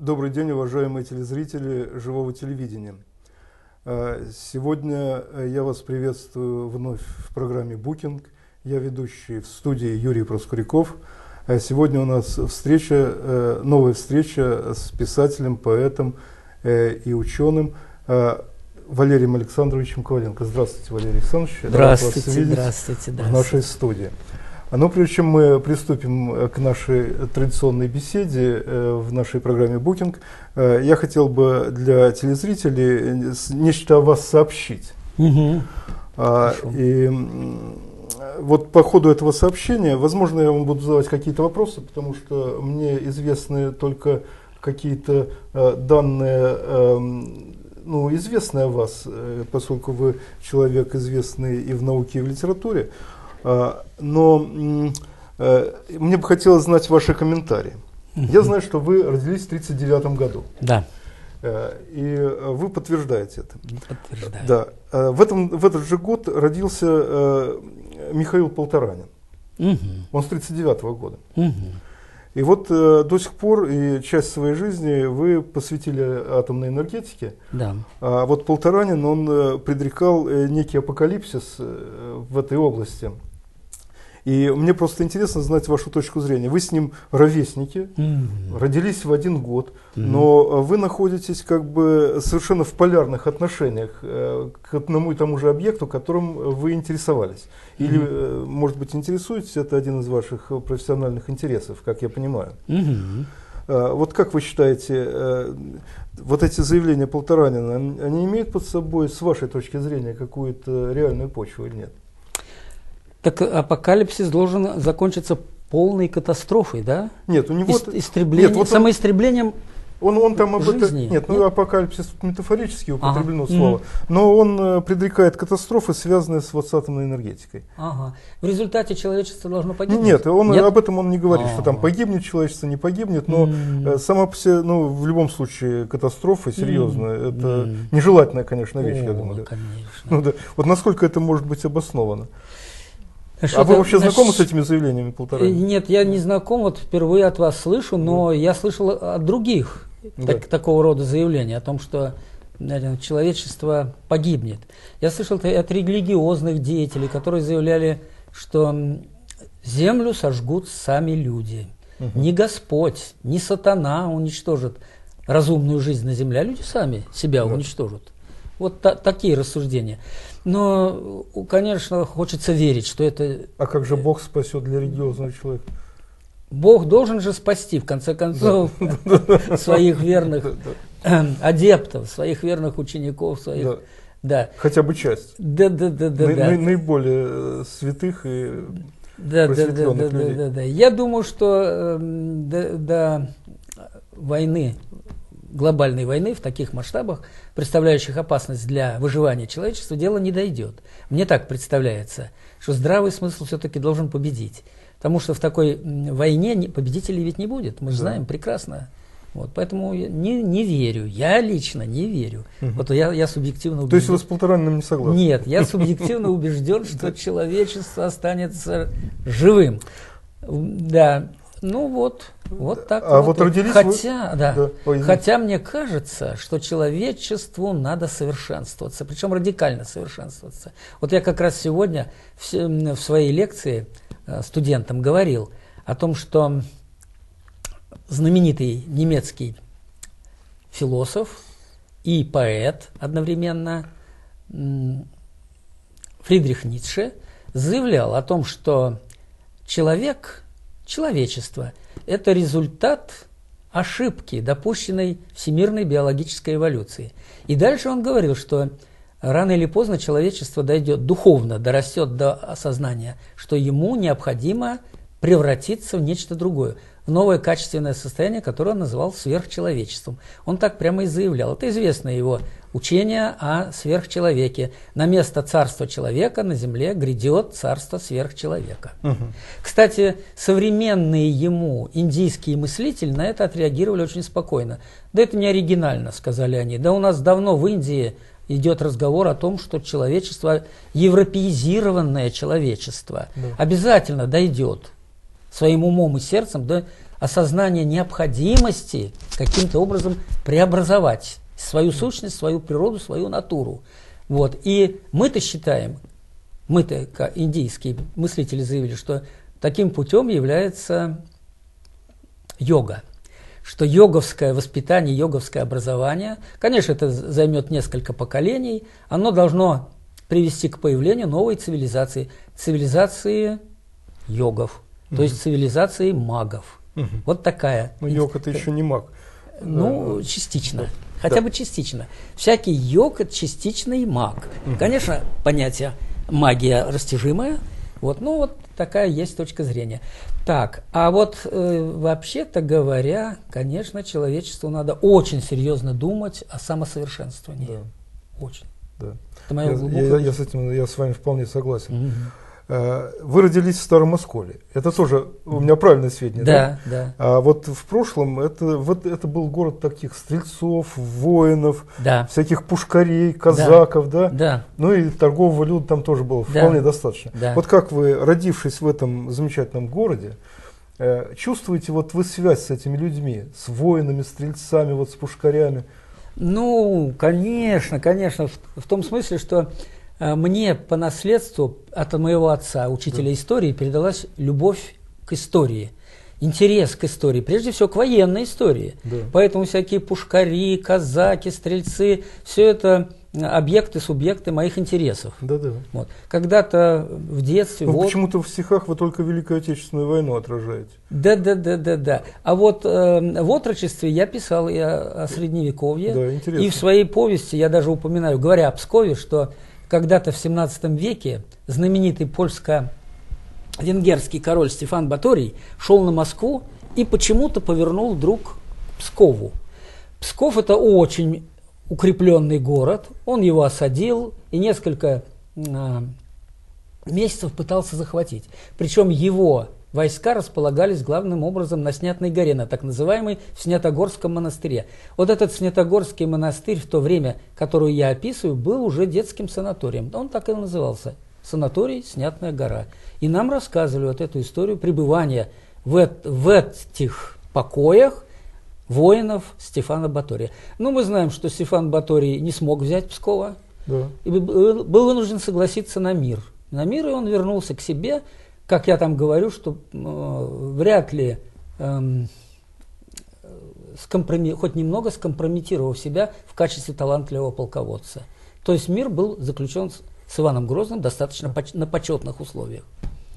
Добрый день, уважаемые телезрители живого телевидения. Э, сегодня э, я вас приветствую вновь в программе «Букинг». Я ведущий в студии Юрий Проскуряков. Э, сегодня у нас встреча, новая встреча с писателем, поэтом и ученым Валерием Александровичем Коваленко. Здравствуйте, Валерий Александрович. Здравствуйте, здравствуйте, здравствуйте. В нашей студии. Но прежде чем мы приступим э, к нашей традиционной беседе э, в нашей программе «Букинг», э, я хотел бы для телезрителей нечто о вас сообщить. Угу. И вот по ходу этого сообщения, возможно, я вам буду задавать какие-то вопросы, потому что мне известны только какие-то данные эм, ну, известные о вас, поскольку вы человек известный и в науке, и в литературе. А, но э, мне бы хотелось знать ваши комментарии. Я знаю, что вы родились в 1939 году. Да. Э, и вы подтверждаете это. Подтверждаю. Да. Э, в, этом, в этот же год родился Михаил Полторанин. Угу. Он с 1939 года. Угу. И вот э, до сих пор и часть своей жизни вы посвятили атомной энергетике. Да. А вот Полторанин, он э, предрекал э, некий апокалипсис э, в этой области. И мне просто интересно знать вашу точку зрения. Вы с ним ровесники, mm-hmm. родились в один год, mm-hmm. но вы находитесь как бы совершенно в полярных отношениях э, к одному и тому же объекту, которым вы интересовались. Или, mm-hmm. может быть, интересуетесь, это один из ваших профессиональных интересов, как я понимаю. Mm-hmm. Вот как вы считаете, э, вот эти заявления Полторанина, они имеют под собой, с вашей точки зрения, какую-то реальную почву или нет? Так апокалипсис должен закончиться полной катастрофой, да? Нет, у него... Ис- истребление, нет, вот самоистреблением он, он там об этом... Нет, ну апокалипсис метафорически употреблено ага. слово. Но он э, предрекает катастрофы, связанные с вот атомной энергетикой. Ага. В результате человечество должно погибнуть? Нет, он, нет? об этом он не говорит, что там погибнет человечество, не погибнет, но mm-hmm. сама по себе, ну, в любом случае, катастрофа серьезная. Mm-hmm. Это нежелательная, конечно, вещь, О, я думаю. Конечно. Ну, да. Вот насколько это может быть обосновано? Что а вы вообще значит, знакомы с этими заявлениями полтора? Нет, я не знаком, вот впервые от вас слышу, но да. я слышал от других да. так, такого рода заявления о том, что наверное, человечество погибнет. Я слышал это от религиозных деятелей, которые заявляли, что землю сожгут сами люди. Угу. Не Господь, не сатана уничтожит разумную жизнь на земле, а люди сами себя да. уничтожат. Вот та, такие рассуждения. Но, конечно, хочется верить, что это... А как же Бог спасет для религиозного человека? Бог должен же спасти, в конце концов, своих верных адептов, своих верных учеников, своих... Да. Хотя бы часть. Да, да, да, да. да. Наиболее э, святых и да, да, да, да, да, да, да. Я думаю, что э, до, до войны глобальной войны в таких масштабах, представляющих опасность для выживания человечества, дело не дойдет. Мне так представляется, что здравый смысл все-таки должен победить. Потому что в такой войне победителей ведь не будет, мы же да. знаем прекрасно. Вот, поэтому не, не верю, я лично не верю. Угу. Вот я, я субъективно убежден. То есть вы с полтораным не согласны? Нет, я субъективно убежден, что человечество останется живым. Да, ну вот, вот так. А вот, вот родились хотя, вы... да, да. хотя мне кажется, что человечеству надо совершенствоваться, причем радикально совершенствоваться. Вот я как раз сегодня в, в своей лекции э, студентам говорил о том, что знаменитый немецкий философ и поэт одновременно Фридрих Ницше заявлял о том, что человек человечество – это результат ошибки, допущенной всемирной биологической эволюции. И дальше он говорил, что рано или поздно человечество дойдет, духовно дорастет до осознания, что ему необходимо превратиться в нечто другое новое качественное состояние, которое он называл сверхчеловечеством. Он так прямо и заявлял. Это известное его учение о сверхчеловеке. На место царства человека на земле грядет царство сверхчеловека. Угу. Кстати, современные ему индийские мыслители на это отреагировали очень спокойно. Да это не оригинально, сказали они. Да у нас давно в Индии идет разговор о том, что человечество, европеизированное человечество, да. обязательно дойдет своим умом и сердцем до осознание необходимости каким-то образом преобразовать свою сущность, свою природу, свою натуру. Вот. И мы-то считаем, мы-то, индийские мыслители заявили, что таким путем является йога что йоговское воспитание, йоговское образование, конечно, это займет несколько поколений, оно должно привести к появлению новой цивилизации, цивилизации йогов, угу. то есть цивилизации магов. Угу. Вот такая. Но йог это еще не маг. Ну, да. частично. Да. Хотя да. бы частично. Всякий йог это частичный маг. Угу. Конечно, понятие магия растяжимое. Вот, ну вот такая есть точка зрения. Так, а вот э, вообще-то говоря, конечно, человечеству надо очень серьезно думать о самосовершенствовании. Да. Очень. Да. Это моя я, глубокая... я, я с этим я с вами вполне согласен. Угу. Вы родились в Старом Осколе. Это тоже у меня правильное сведения, да? Да, да. А вот в прошлом это, вот это был город таких стрельцов, воинов, да. всяких пушкарей, казаков, да. да? Да. Ну и торгового люда там тоже было да. вполне достаточно. Да. Вот как вы, родившись в этом замечательном городе, э, чувствуете вот вы связь с этими людьми, с воинами, стрельцами, вот с пушкарями? Ну, конечно, конечно, в, в том смысле, что Э, мне по наследству от моего отца, учителя истории, передалась любовь к истории. Интерес к истории, прежде всего к военной истории. Да. Поэтому всякие пушкари, казаки, стрельцы, все это объекты, субъекты моих интересов. Да, да. Вот. Когда-то в детстве... Ну, вот... Почему-то в стихах вы только Великую Отечественную войну отражаете. Да, да, да, да, да. А вот э, в отрочестве я писал и о, о Средневековье. Да, интересно. И в своей повести я даже упоминаю, говоря о Пскове, что когда-то в 17 веке знаменитый польско-венгерский король Стефан Баторий шел на Москву и почему-то повернул вдруг к Пскову. Псков это очень укрепленный город, он его осадил и несколько э, месяцев пытался захватить. Причем его Войска располагались главным образом на Снятной горе, на так называемой Снятогорском монастыре. Вот этот Снятогорский монастырь в то время, которую я описываю, был уже детским санаторием. Он так и назывался. Санаторий Снятная гора. И нам рассказывали вот эту историю пребывания в, в этих покоях воинов Стефана Батория. Ну, мы знаем, что Стефан Баторий не смог взять Пскова. Да. И был вынужден согласиться на мир. На мир, и он вернулся к себе – как я там говорю, что э, вряд ли э, скомпроми, хоть немного скомпрометировав себя в качестве талантливого полководца. То есть мир был заключен с, с Иваном Грозным достаточно поч, на почетных условиях.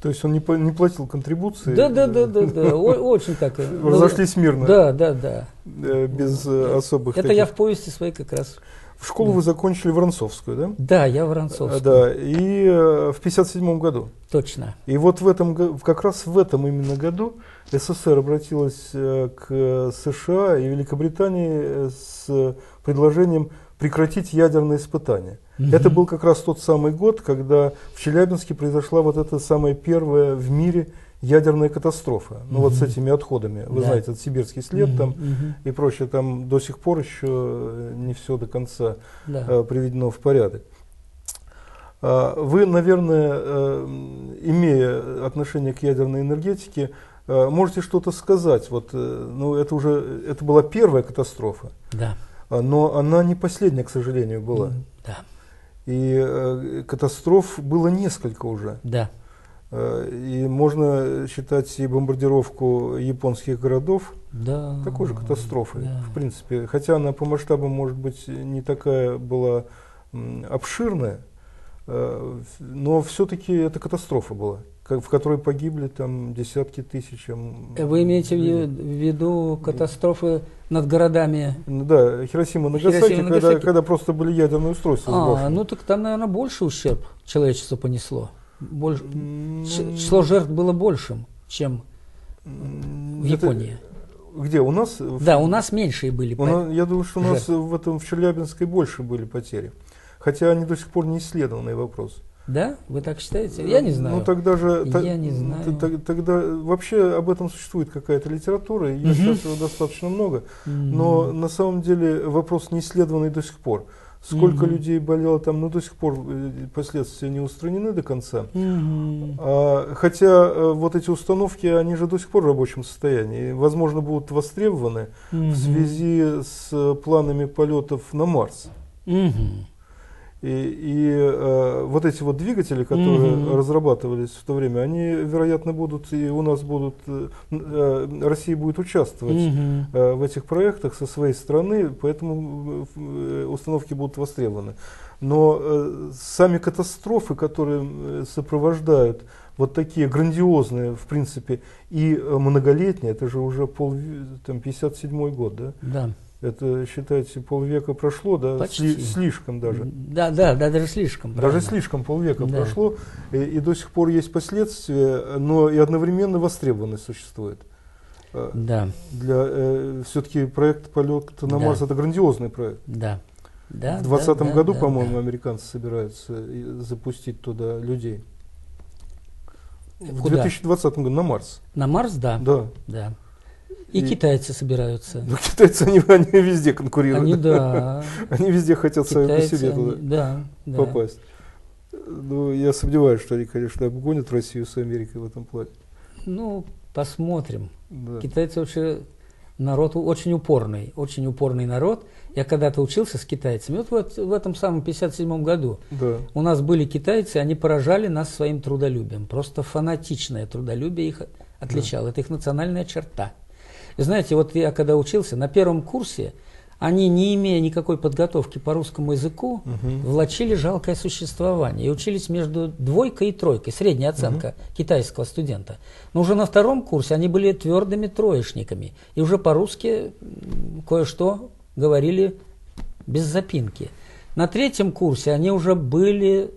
То есть он не, не платил контрибуции? Да, да, да, да, да, очень так. Э, Разошлись мирно? Да, да, да. Э, без особых Это я в повести своей как раз Школу да. вы закончили Воронцовскую, да? Да, я Воронцовскую. Да, и э, в 57 году. Точно. И вот в этом, как раз в этом именно году СССР обратилась э, к США и Великобритании э, с предложением прекратить ядерные испытания. Угу. Это был как раз тот самый год, когда в Челябинске произошла вот эта самая первая в мире ядерная катастрофа. Ну угу. вот с этими отходами, вы да. знаете, этот сибирский след угу, там угу. и прочее, там до сих пор еще не все до конца да. э, приведено в порядок. А, вы, наверное, э, имея отношение к ядерной энергетике, э, можете что-то сказать. Вот, э, ну, это уже это была первая катастрофа, да. А, но она не последняя, к сожалению, была. Да. И катастроф было несколько уже. Да. Э, и можно считать и бомбардировку японских городов да, такой же катастрофой, да. в принципе. Хотя она по масштабам, может быть, не такая была обширная, э, но все-таки это катастрофа была, в которой погибли там десятки тысяч. Вы имеете в виду катастрофы над городами? Да, Хиросима, Нагасаки, Хиросима, Нагасаки. Когда, когда просто были ядерные устройства. А, ну так там, наверное, больше ущерб человечество понесло больше, число жертв было большим, чем в Японии. Где у нас? Да, у нас меньшие были. У нас, я думаю, что у нас в этом в Челябинской больше были потери, хотя они до сих пор не исследованный вопрос. Да, вы так считаете? Я не знаю. Ну тогда же, я не знаю. Тогда вообще об этом существует какая-то литература, ее угу. сейчас его достаточно много, но на самом деле вопрос не исследованный до сих пор. Сколько Мгм. людей болело там, ну до сих пор э, последствия не устранены до конца. Мгм. А, хотя э, вот эти установки, они же до сих пор в рабочем состоянии. Возможно, будут востребованы в Мгм. связи с э, планами полетов на Марс. Мгм. И, и, э, вот эти вот двигатели, которые Мгм. разрабатывались в то время, они, вероятно, будут и у нас будут, э, э, Россия будет участвовать Мгм. э, в этих проектах со своей стороны, поэтому э, установки будут востребованы. Но э, сами катастрофы, которые сопровождают вот такие грандиозные, в принципе, и э, многолетние, это же уже пол, там, 57 год, да? Да. Это, считайте, полвека прошло, да? Почти. Сли- слишком даже. Да, да, да, даже слишком. Даже правильно. слишком полвека Да. прошло, и, и до сих пор есть последствия, но и одновременно востребованность существует. Э, Да, Для все-таки проект полета на Да. Марс это грандиозный проект. да. да В 2020 да, да, году, да, по-моему, да. американцы собираются запустить туда людей. В Куда? 2020 году на Марс. На Марс, да. Да. да. И, И- китайцы собираются. Но китайцы, они, они везде конкурируют. Они, да. Они везде хотят сами по Китайцы, себе они- туда да, да. попасть. Ну, я сомневаюсь, что они, конечно, обгонят Россию с Америкой в этом плане. Ну, посмотрим. Да. Китайцы вообще народ очень упорный, очень упорный народ. Я когда-то учился с китайцами, вот, вот в этом самом 57 году. Да. У нас были китайцы, они поражали нас своим трудолюбием. Просто фанатичное трудолюбие их отличало. Это их национальная черта. И знаете, вот я когда учился, на первом курсе они, не имея никакой подготовки по русскому языку, Мгм. влачили жалкое существование и учились между двойкой и тройкой, средняя оценка китайского студента. Но уже на втором курсе они были твердыми троечниками и уже по-русски кое-что говорили без запинки. На третьем курсе они уже были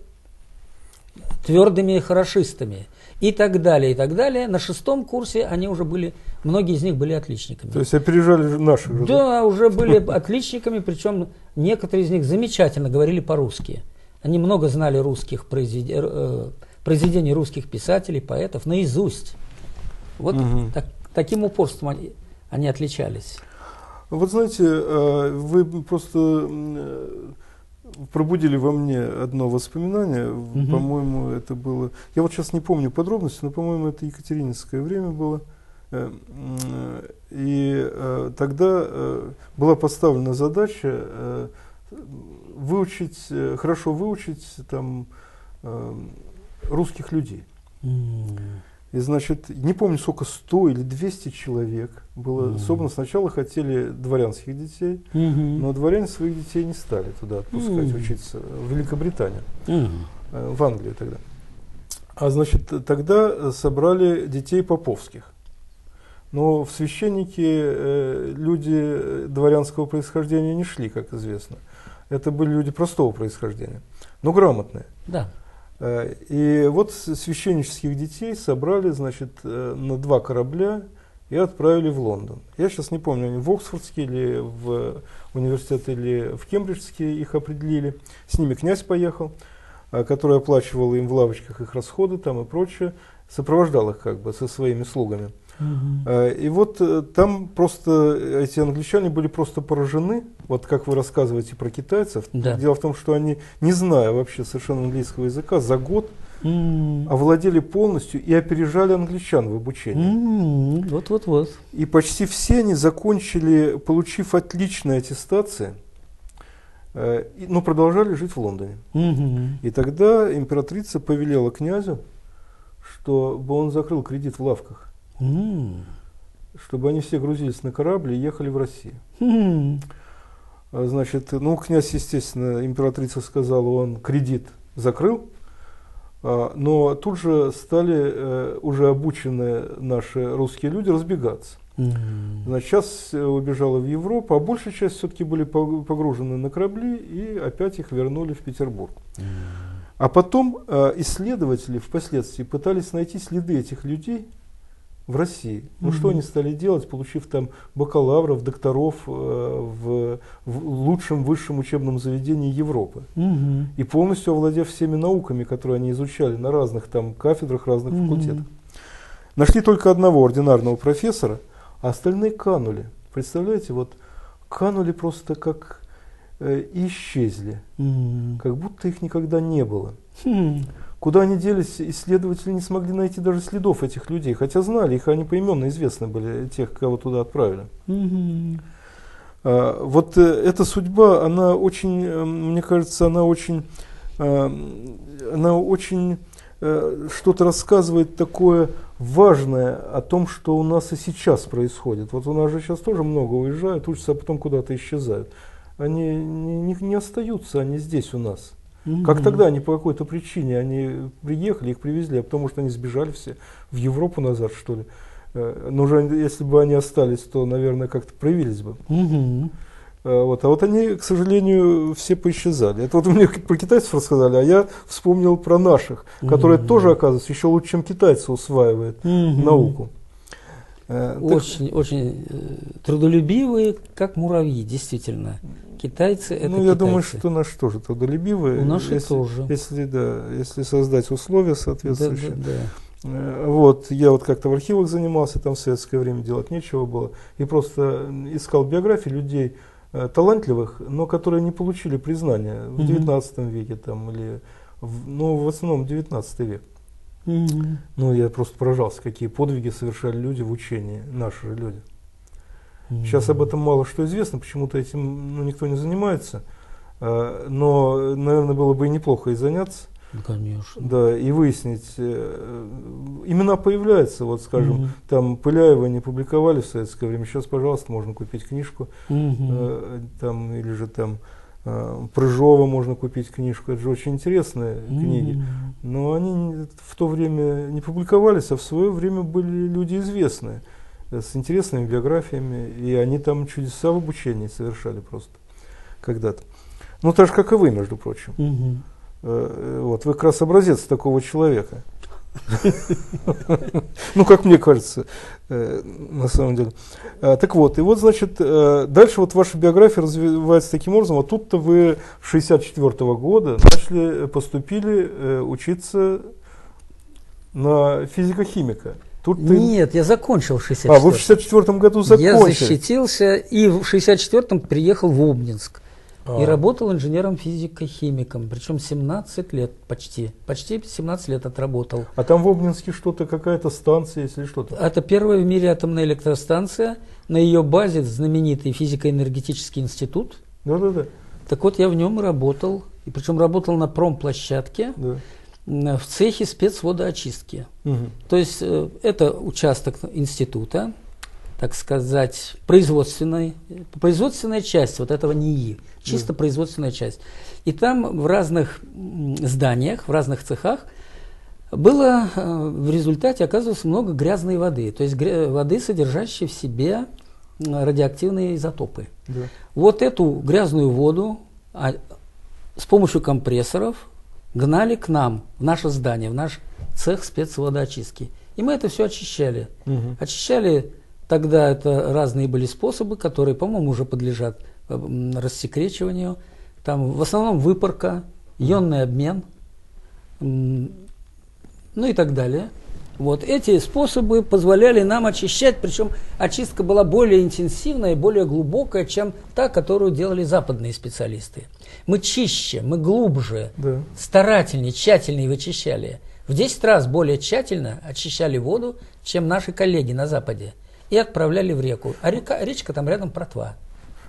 твердыми хорошистами и так далее, и так далее. На шестом курсе они уже были, многие из них были отличниками. То есть опережали наших же. Да, уже были отличниками, причем некоторые из них замечательно говорили по-русски. Они много знали русских произвед- э, произведений русских писателей, поэтов наизусть. Вот Мгм. так- таким упорством они, они отличались. Вот знаете, э, вы просто э, пробудили во мне одно воспоминание. Мгм. По-моему, это было... Я вот сейчас не помню подробности, но, по-моему, это Екатерининское время было. Э, м, И э, тогда э, была поставлена задача э, выучить, э, хорошо выучить там э, русских людей. И, значит, не помню, сколько, 100 или 200 человек было Мгм. собрано. Сначала хотели дворянских детей, Мгм. но дворяне своих детей не стали туда отпускать Мгм. учиться в Великобританию, э, в Англию тогда. А значит, тогда э, собрали детей поповских. Но в священники э, люди э, дворянского происхождения не шли, как известно. Это были люди простого происхождения, но грамотные. Да. Э, И вот священнических детей собрали, значит, э, на два корабля и отправили в Лондон. Я сейчас не помню, они в Оксфордский или в университет или в Кембриджский их определили. С ними князь поехал, который оплачивал им в лавочках их расходы там и прочее, сопровождал их как бы со своими слугами. Э, И вот э, там просто эти англичане были просто поражены, вот как вы рассказываете про китайцев. Да. Дело в том, что они, не зная вообще совершенно английского языка, за год М. овладели полностью и опережали англичан в обучении. М. Вот-вот-вот. И почти все они закончили, получив отличные аттестации, э, но продолжали жить в Лондоне. Мгм. И тогда императрица повелела князю, чтобы он закрыл кредит в лавках, М. чтобы они все грузились на корабль и ехали в Россию. А, Значит, ну, князь, естественно, императрица сказала, он кредит закрыл, а, но тут же стали э, уже обученные наши русские люди разбегаться. Значит, сейчас э, убежала в Европу, а большая часть все-таки были пог- погружены на корабли и опять их вернули в Петербург. А потом э, исследователи впоследствии пытались найти следы этих людей в России. Ну что Мгм. они стали делать, получив там бакалавров, докторов э, в, в лучшем высшем учебном заведении Европы. Мгм. И полностью овладев всеми науками, которые они изучали на разных там кафедрах, разных Мгм. факультетах. Нашли только одного ординарного профессора, а остальные канули. Представляете, вот канули просто как э, исчезли, М. как будто их никогда не было. Хм. Куда они делись, исследователи не смогли найти даже следов этих людей, хотя знали их, они поименно известны были, тех, кого туда отправили. А, Вот э, эта судьба, она очень, э, мне кажется, она очень, э, она очень э, что-то рассказывает такое важное о том, что у нас и сейчас происходит. Вот у нас же сейчас тоже много уезжают, учатся, а потом куда-то исчезают. Они не, не- не остаются, они здесь у нас. Как тогда они по какой-то причине, они приехали, их привезли, а потому что они сбежали все в Европу назад, что ли. Э, Но уже если бы они остались, то, наверное, как-то проявились бы. Э, Вот. А вот они, к сожалению, все поисчезали. Это вот мне про китайцев рассказали, а я вспомнил про наших, которые Мгм. тоже, оказывается, еще лучше, чем китайцы усваивают Мгм. науку. Э, так- Очень, очень трудолюбивые, как муравьи, действительно. Китайцы это ну, я думаю, китайцы. что наши тоже трудолюбивые. У наших если, тоже. Если, да, если создать условия Да, соответствующие. да, да. Э, Вот, я вот как-то в архивах занимался, там в советское время делать нечего было, и просто искал биографии людей э, талантливых, но которые не получили признания в. 19 веке там, или, в- ну, в основном 19 век. Ну, я просто поражался, какие подвиги совершали люди в учении, наши же люди. Сейчас об этом мало что известно, почему-то этим ну, никто не занимается, Э, но, наверное, было бы и неплохо и заняться. Ну, Конечно. Да, и выяснить, э, имена появляются, вот скажем, Мгм. там Пыляева не публиковали в советское время, сейчас, пожалуйста, можно купить книжку, э, там, или же там э, Прыжова можно купить книжку, это же очень интересные книги, Мгм. но они в то время не публиковались, а в свое время были люди известные, с интересными биографиями, и они там чудеса в обучении совершали просто когда-то. Ну, так же, как и вы, между прочим. Э, Вот, вы как раз образец такого человека. Ну, как мне кажется, э, на самом деле. Э, Так вот, и вот, значит, дальше вот ваша биография развивается таким образом. Вот тут-то вы 64 года начали, поступили учиться на физико-химика. Тут ты- Нет, я закончил в 64 А, вы в 64 году Я закончили. защитился и в 64-м приехал в Обнинск. А. И работал инженером физико-химиком, причем 17 лет почти. Почти 17 лет отработал. А там в Обнинске что-то, какая-то станция, если что-то. Это первая в мире атомная электростанция. На ее базе знаменитый физико-энергетический институт. Да-да-да. Так вот, я в нем работал. И причем работал на промплощадке да. В цехе спецводоочистки. Мгм. То есть э, это участок института, так сказать, производственной, производственная часть вот этого НИИ, чисто производственная часть. И там в разных зданиях, в разных цехах было э, в результате оказывалось много грязной воды, то есть воды, содержащей в себе радиоактивные изотопы. Да. Вот эту грязную воду а, с помощью компрессоров гнали к нам, в наше здание, в наш цех спецводоочистки. И мы это все очищали. Мгм. Очищали тогда это разные были способы, которые, по-моему, уже подлежат э, рассекречиванию. Там в основном выпарка, ионный обмен, ну и так далее. Вот эти способы позволяли нам очищать, причем очистка была более интенсивная и более глубокая, чем та, которую делали западные специалисты. Мы чище, мы глубже, Да. старательнее, тщательнее вычищали. В 10 раз более тщательно очищали воду, чем наши коллеги на Западе. И отправляли в реку. А река, речка там рядом Протва.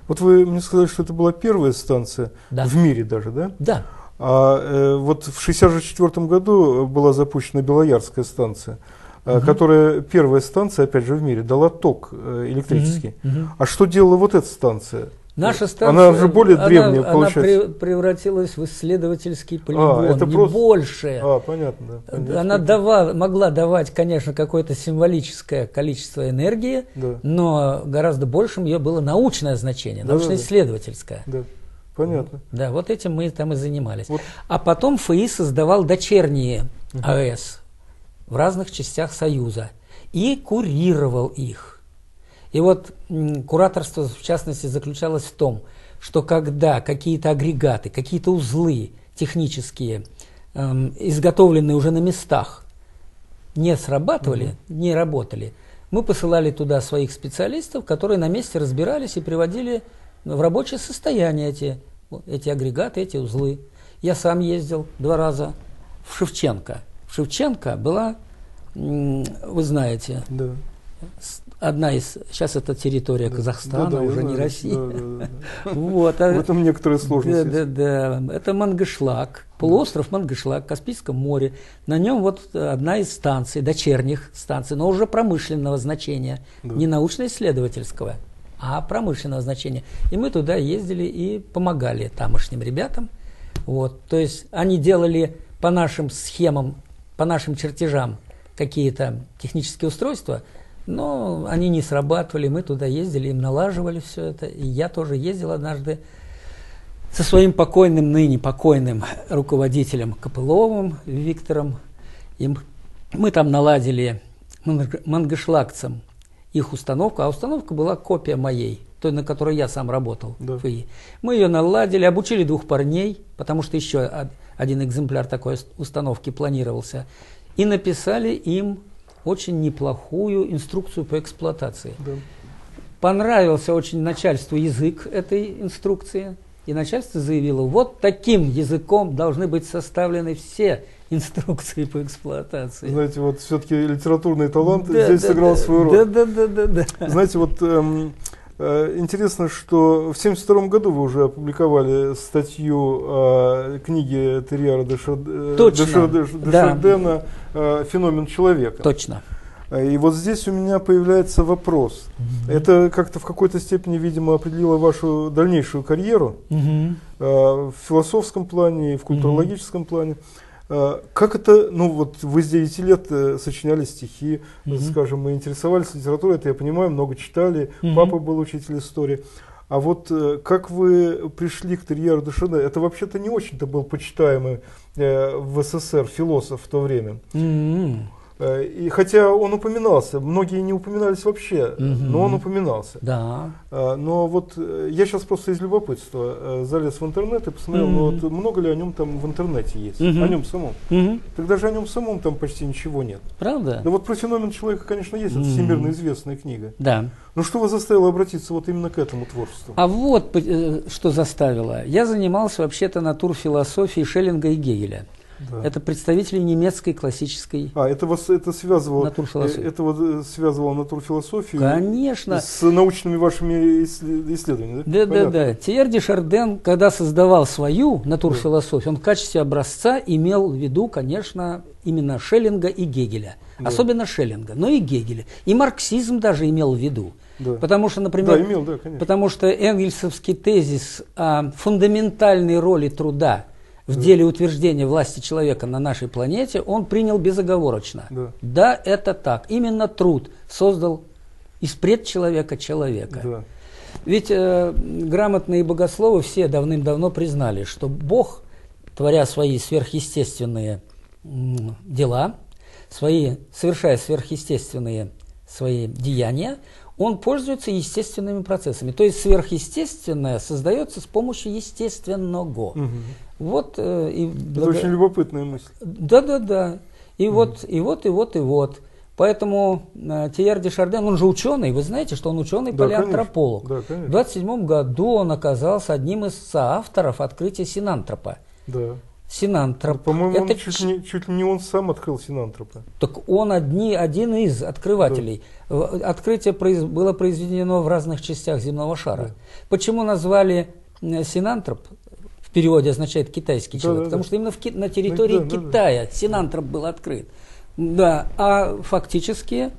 Вот вы мне сказали, что это была первая станция Да. в мире даже, да? Да. А э, вот в 1964 году была запущена Белоярская станция, э, которая первая станция, опять же, в мире, дала ток э, электрический. Мгм. А что делала вот эта станция? Наша станция, Она же более она- древняя, она получается. пре- превратилась в исследовательский полигон, это не просто- больше. А, понятно, да. Понятно. Она давала, могла давать, конечно, какое-то символическое количество энергии, Да. но гораздо большим ее было научное значение, научно-исследовательское. Да, понятно. Да, вот этим мы там и занимались. Вот. А потом ФИ создавал дочерние АЭС в разных частях Союза и курировал их. И вот кураторство, в частности, заключалось в том, что когда какие-то агрегаты, какие-то узлы технические, эм, изготовленные уже на местах, не срабатывали, не работали, мы посылали туда своих специалистов, которые на месте разбирались и приводили в рабочее состояние эти эти агрегаты, эти узлы. Я сам ездил два раза в Шевченко. В Шевченко была, вы знаете, Да. одна из, сейчас это территория Казахстана, Да, да, уже не знаю. Россия. Да, да, да. Вот, а- В этом некоторые сложности. Да, да, да. Это Мангышлак, полуостров Мангышлак, Каспийском море. На нем вот одна из станций, дочерних станций, но уже промышленного значения, Да. не научно-исследовательского, а промышленного значения. И мы туда ездили и помогали тамошним ребятам. Вот. То есть они делали по нашим схемам, по нашим чертежам какие-то технические устройства, но они не срабатывали, мы туда ездили, им налаживали все это. И я тоже ездил однажды со своим покойным, ныне покойным руководителем Копыловым Виктором. И мы там наладили манг- мангышлакцам их установку, а установка была копия моей, той, на которой я сам работал Да. в ФИИ. Мы ее наладили, обучили двух парней, потому что еще од- один экземпляр такой ус- установки планировался, и написали им очень неплохую инструкцию по эксплуатации. Да. Понравился очень начальству язык этой инструкции, и начальство заявило, вот таким языком должны быть составлены все инструкции по эксплуатации. Знаете, вот все-таки литературный талант Да, здесь да, сыграл да. свою роль. Да, да, да, да, да. Знаете, вот эм, э, интересно, что в 1972 году вы уже опубликовали статью э, книги Терьяра де, Шар- э, Точно, де Шар- де Ш- де да. Э, «Феномен человека». Точно. Э, И вот здесь у меня появляется вопрос. Это как-то в какой-то степени, видимо, определило вашу дальнейшую карьеру Мгм. э, в философском плане и в культурологическом плане. Э, Как это, ну вот вы с 9 лет э, сочиняли стихи, Мгм. скажем, мы интересовались литературой, это я понимаю, много читали, Мгм. папа был учитель истории. А вот э, как вы пришли к Терьеру Шардену? Это вообще-то не очень-то был почитаемый э, в СССР философ в то время. М. Э, И хотя он упоминался, многие не упоминались вообще, Мгм. но он упоминался. Да. А, Но вот э, я сейчас просто из любопытства э, залез в интернет и посмотрел, Мгм. ну вот много ли о нем там в интернете есть, Мгм. о нем самом. Мгм. Тогда же о нем самом там почти ничего нет. Правда? Да вот про феномен человека, конечно, есть, это Мгм. всемирно известная книга. Да. Но что вас заставило обратиться вот именно к этому творчеству? А вот э, что заставило. Я занимался вообще-то натурфилософией Шеллинга и Гегеля. Да. Это представители немецкой классической А, это вас это связывало, э, это вот э, связывало натурфилософию Конечно. с научными вашими исслед- исследованиями, да? Да, да, Понятно. да. Тьер де Шарден, когда создавал свою натурфилософию, он в качестве образца имел в виду, конечно, именно Шеллинга и Гегеля. Да. Особенно Шеллинга, но и Гегеля. И марксизм даже имел в виду. Да. Потому что, Да, например, имел, да, конечно. Потому что энгельсовский тезис о фундаментальной роли труда в деле утверждения власти человека на нашей планете, он принял безоговорочно. Да. это так. Именно труд создал из предчеловека человека. Да. Ведь э, грамотные богословы все давным-давно признали, что Бог, творя свои сверхъестественные м, дела, свои, совершая сверхъестественные свои деяния, он пользуется естественными процессами. То есть сверхъестественное создается с помощью естественного. Мгм. Вот э, и Это благо- очень любопытная мысль. да, да, да. И вот, и вот, и вот, и вот. Поэтому э, Тиер де Шарден, он же ученый, вы знаете, что он ученый Да, палеантрополог. конечно. Да, В конечно. 27 году он оказался одним из соавторов открытия синантропа. Да. Синантроп. По-моему, он это чуть, ч- не, чуть ли не он сам открыл Синантропа. Так он одни, один из открывателей. В- Открытие произ- было произведено в разных частях земного шара. Да. Почему назвали э, синантроп? Переводе означает китайский Да, человек. да, потому да. что именно в Ки- на территории да, да, да. Китая синантроп был открыт. Да, а фактически,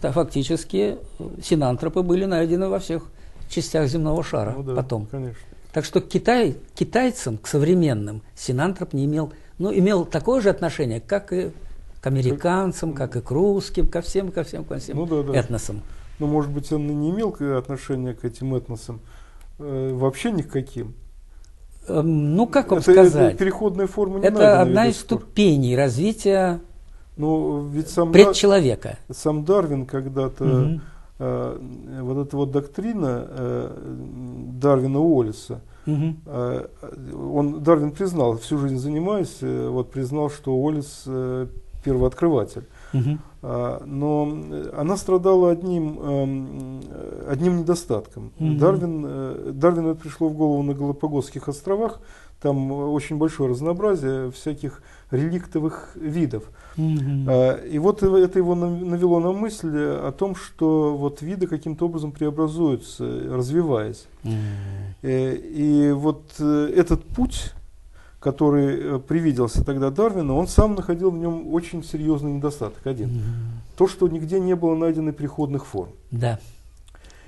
да, фактически э, синантропы были найдены во всех частях земного шара Ну да, потом. Конечно. Так что Китай, китайцам, к современным, синантроп не имел, ну, имел такое же отношение, как и к американцам, как и к русским, ко всем, ко всем, ко всем Ну да, да. этносам. Ну, может быть, он и не имел отношения к этим этносам э, вообще никаким. Эм, Ну, как вам это, сказать? это переходная форма не Это найдена одна из ступеней развития Ну, ведь сам, Дар- предчеловека. сам Дарвин когда-то, Мгм. э, вот эта вот доктрина э, Дарвина Уоллеса, Мгм. э, он, Дарвин признал, всю жизнь занимаясь, э, вот признал, что Уоллес э, первооткрыватель. А, но э, она страдала одним, эм, одним недостатком. Дарвин, э, Дарвину это пришло в голову на Галапагосских островах. Там очень большое разнообразие всяких реликтовых видов. А, И вот это его нав- навело на мысль о том, что вот виды каким-то образом преобразуются, развиваясь. Э, И вот этот путь, который э, привиделся тогда Дарвину, он сам находил в нем очень серьезный недостаток. Один. Мгм. То, что нигде не было найдено переходных форм. Да.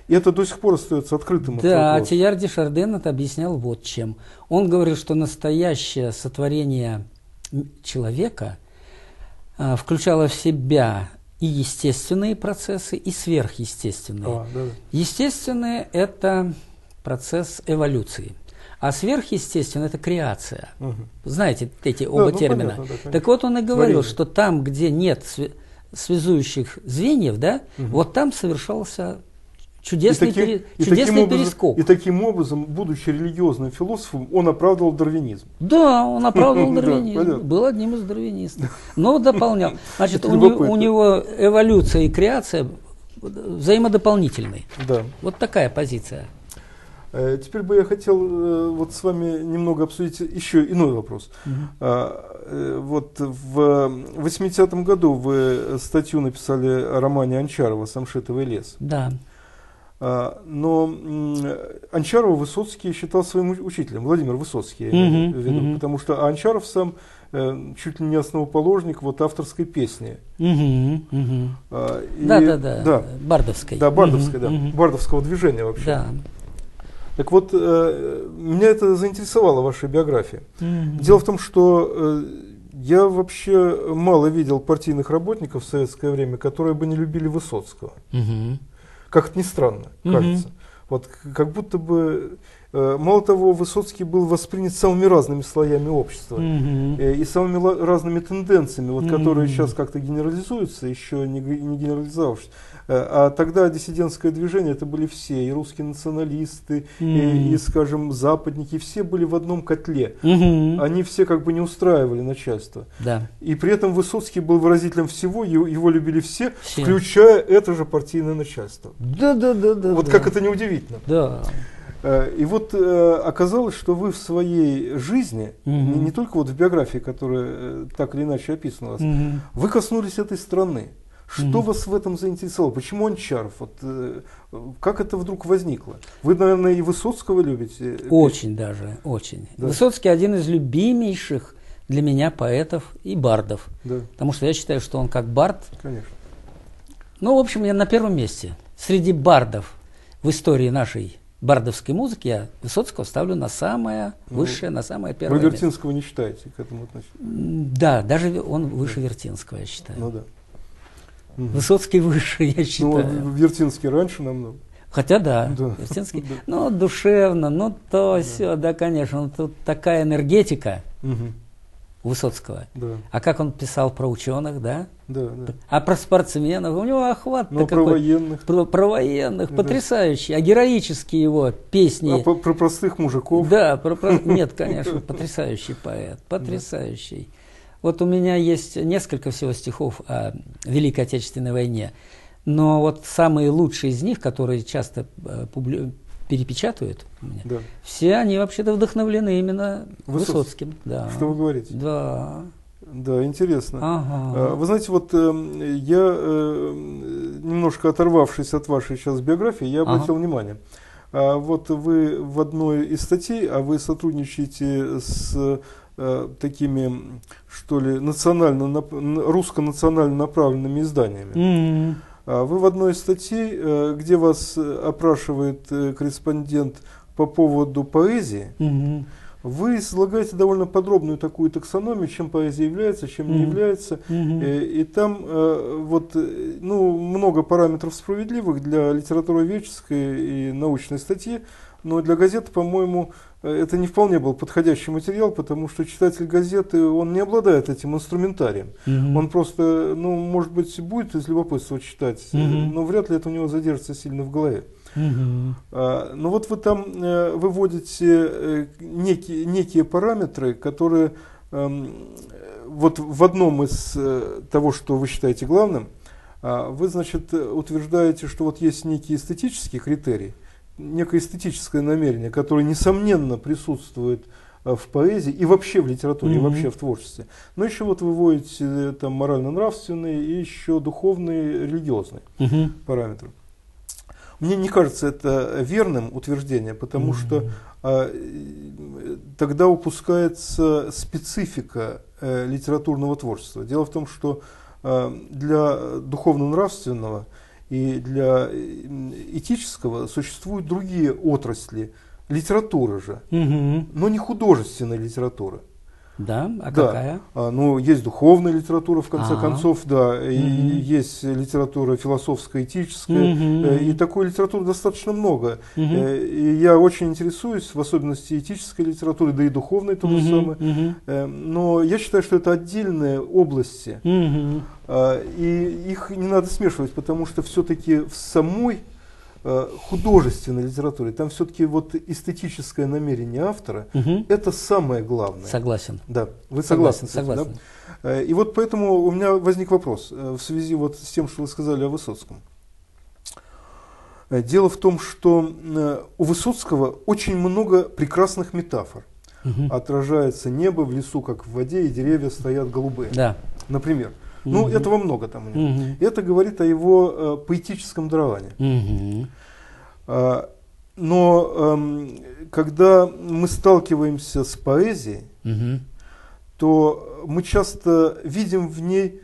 И это до сих пор остается открытым. Да, вопрос. Тияр де Шарден это объяснял вот чем. Он говорил, что настоящее сотворение человека а, включало в себя и естественные процессы, и сверхъестественные. А, да, да. Естественные – это процесс эволюции, а сверхъестественное – это креация. Мгм. Знаете эти Да, оба ну, термина? понятно, да, конечно. так вот он и говорил, Творение. что там, где нет свя- связующих звеньев, да, Мгм. вот там совершался чудесный, и таким, пере- и чудесный таким образом, перескок. и таким образом, будучи религиозным философом, он оправдывал дарвинизм. Да, он оправдывал Да, дарвинизм, был одним из дарвинистов. Но дополнял. Значит, у, него, эволюция и креация взаимодополнительны. Да. Вот такая позиция. Э, Теперь бы я хотел э, вот с вами немного обсудить еще иной вопрос. Э, Вот в 80-м году вы статью написали о романе Анчарова «Самшитовый лес». Да. А, Но Анчарова Высоцкий считал своим учителем, Владимир Высоцкий, я имею Мгм, в виду, мгм. потому что Анчаров сам чуть ли не основоположник вот авторской песни. Мгм. А, и- Да, да, да, да. Бардовской. Да, бардовской, Мгм, да, мгм. бардовского движения вообще. Да. Так вот, э, меня это заинтересовало, ваша биография. Мгм. Дело в том, что э, я вообще мало видел партийных работников в советское время, которые бы не любили Высоцкого. Мгм. Как это ни странно, Мгм. кажется. Вот как будто бы, мало того, Высоцкий был воспринят самыми разными слоями общества. Мгм. э, И самыми разными тенденциями, вот, которые Мгм. сейчас как-то генерализуются, еще не, не генерализовавшись. Э, А тогда диссидентское движение это были все, и русские националисты, и, Мгм. и, скажем, западники, все были в одном котле. Мгм. Они все как бы не устраивали начальство. Да. И при этом Высоцкий был выразителем всего, его, его любили все, Все. включая это же партийное начальство. Да, да, да, да. вот да. как это неудивительно. Да. Э, И вот э, оказалось, что вы в своей жизни, Мгм. не, не только вот в биографии, которая э, так или иначе описана у вас, Мгм. вы коснулись этой страны. Что Мгм. вас в этом заинтересовало? Почему Анчаров? Вот, э, как это вдруг возникло? Вы, наверное, и Высоцкого любите? Очень даже, очень. Да. Высоцкий один из любимейших для меня поэтов и бардов. Да, Потому что я считаю, что он как бард. конечно. Ну, в общем, я на первом месте. Среди бардов в истории нашей бардовской музыки я Высоцкого ставлю на самое Ну, высшее, на самое Вы первое место. Вертинского не считаете к этому относиться? М, Да, даже он выше Вертинского, я считаю. Ну да. Высоцкий выше, я Ну, считаю. Вертинский раньше намного. Хотя да, Да. Вертинский, Да. ну, душевно, ну, то все, да, конечно, ну, тут такая энергетика Мгм. у Высоцкого. Да, А как он писал про ученых, да? Да, да. А про спортсменов, у него охват Ну, про военных. Про, про военных, Да. потрясающий. А героические его песни. А по- про простых мужиков. Да, про, про- нет, конечно, потрясающий поэт, потрясающий. Вот у меня есть несколько всего стихов о Великой Отечественной войне, но вот самые лучшие из них, которые часто э, публи- перепечатывают меня, Да. все они вообще-то вдохновлены именно Высоцким. Высоцким. Да. Что вы говорите? Да. Да, интересно. Ага. А, Вы знаете, вот э, я, э, немножко оторвавшись от вашей сейчас биографии, я обратил Ага. внимание. А Вот вы в одной из статей, а вы сотрудничаете с э, такими, что ли, национально, нап- русско-национально направленными изданиями. А Вы в одной из статей, э, где вас э, опрашивает э, корреспондент по поводу поэзии, Мгм. Вы излагаете довольно подробную такую таксономию, чем поэзия является, чем не Мгм. является. Мгм. Э, И там э, вот, э, ну, много параметров справедливых для литературоведческой и научной статьи, но для газеты, по-моему, э, это не вполне был подходящий материал, потому что читатель газеты, он не обладает этим инструментарием. Мгм. Он просто, ну, может быть, будет из любопытства читать, э, Мгм. но вряд ли это у него задержится сильно в голове. А, Ну вот вы там э, выводите э, некие, некие параметры, которые эм, вот в одном из э, того, что вы считаете главным, э, вы, значит, утверждаете, что вот есть некий эстетический критерий, некое эстетическое намерение, которое, несомненно, присутствует в поэзии и вообще в литературе, mm-hmm. и вообще в творчестве. Но еще вот вы вводите э, там морально-нравственные и еще духовные, религиозные mm-hmm. параметры. Мне не кажется это верным утверждением, потому mm-hmm. что а, тогда упускается специфика э, литературного творчества. Дело в том, что э, для духовно-нравственного и для этического существуют другие отрасли литературы же, угу. но не художественной литературы. Да, а да. какая? А, ну, есть духовная литература, в конце А-а-а. концов, да, и есть литература философская, этическая, угу. и такой литературы достаточно много. Угу. И я очень интересуюсь, в особенности этической литературы, да и духовной то же угу. самое. Угу. Но я считаю, что это отдельные области, угу. и их не надо смешивать, потому что все-таки в самой художественной литературе, там все-таки вот эстетическое намерение автора, угу. это самое главное. Согласен. Да, вы согласны, согласен, с этим, да? Э, и вот поэтому у меня возник вопрос э, в связи вот с тем, что вы сказали о Высоцком. Дело в том, что у Высоцкого очень много прекрасных метафор. Угу. Отражается небо в лесу, как в воде, и деревья стоят голубые. Да. Например. Ну, угу. этого много там у него. Угу. Это говорит о его э, поэтическом даровании. Угу. Но э, когда мы сталкиваемся с поэзией, угу. то мы часто видим в ней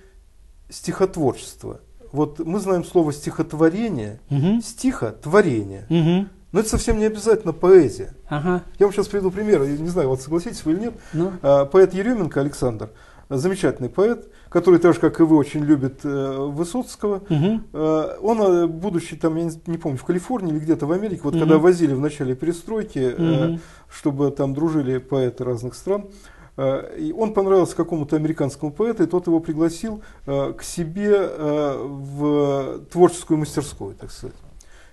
стихотворчество. Вот мы знаем слово стихотворение, угу. стихотворение. Угу. Но это совсем не обязательно поэзия. Ага. Я вам сейчас приведу пример. Я не знаю, вот согласитесь вы или нет. Ну? А, поэт Еременко Александр, замечательный поэт, который так же, как и вы, очень любит э, Высоцкого. Угу. Он, э, будучи там, я не, не помню, в Калифорнии или где-то в Америке, вот угу. когда возили в начале перестройки, угу. чтобы там дружили поэты разных стран, и он понравился какому-то американскому поэту, и тот его пригласил к себе в творческую мастерскую, так сказать.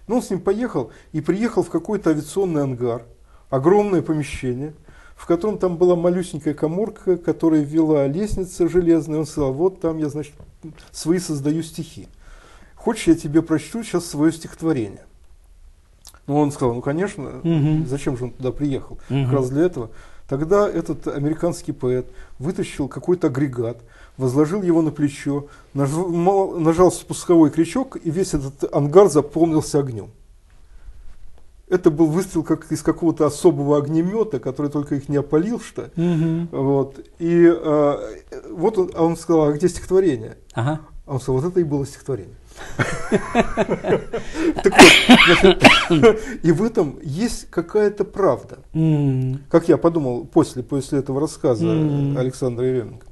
Но он с ним поехал и приехал в какой-то авиационный ангар, огромное помещение, в котором там была малюсенькая коморка, которая вела лестница железная. Он сказал, вот там я, значит, свои создаю стихи. Хочешь, я тебе прочту сейчас свое стихотворение? Ну, он сказал, ну, конечно, угу. зачем же он туда приехал? Угу. Как раз для этого. Тогда этот американский поэт вытащил какой-то агрегат, возложил его на плечо, нажал, нажал спусковой крючок, и весь этот ангар заполнился огнем это был выстрел как из какого-то особого огнемета, который только их не опалил, что. Угу. Вот. И э, вот он, а он сказал, а где стихотворение? Ага. А он сказал, вот это и было стихотворение. И в этом есть какая-то правда. Как я подумал после, после этого рассказа Александра Еременко.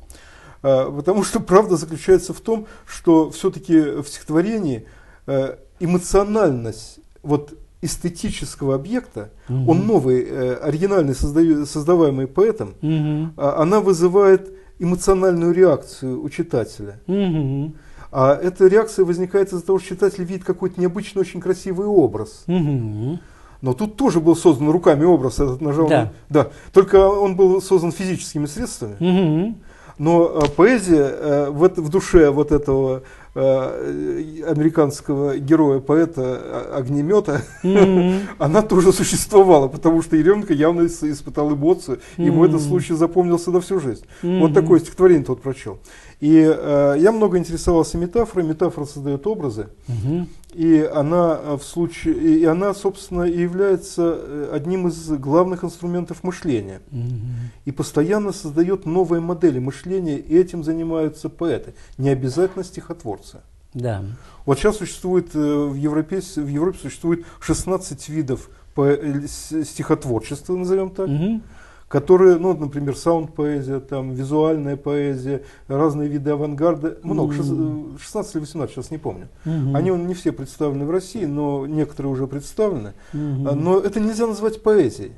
А, потому что правда заключается в том, что все-таки в стихотворении э, эмоциональность вот эстетического объекта, угу. он новый, э, оригинальный, создаю, создаваемый поэтом, угу. а, она вызывает эмоциональную реакцию у читателя. Угу. А эта реакция возникает из-за того, что читатель видит какой-то необычный, очень красивый образ. Угу. Но тут тоже был создан руками образ этот нажал. Да. Да. Только он был создан физическими средствами. Угу. Но э, поэзия э, в, в душе вот этого американского героя, поэта огнемета, mm-hmm. она тоже существовала, потому что Еременко явно испытал эмоцию, mm-hmm. ему этот случай запомнился на всю жизнь. Mm-hmm. Вот такое стихотворение тот прочел. И э, я много интересовался метафорой, метафора создает образы, mm-hmm. и она э, в случае, и она, собственно, и является э, одним из главных инструментов мышления. Mm-hmm. И постоянно создает новые модели мышления, и этим занимаются поэты, не обязательно стихотворцы пропорция. Да. Вот сейчас существует э, в Европе, в Европе существует 16 видов э, стихотворчества, назовем так, угу. которые, ну, например, саунд-поэзия, там, визуальная поэзия, разные виды авангарда, много, угу. 16 или 18, сейчас не помню. Угу. Они не все представлены в России, но некоторые уже представлены. Угу. Но это нельзя назвать поэзией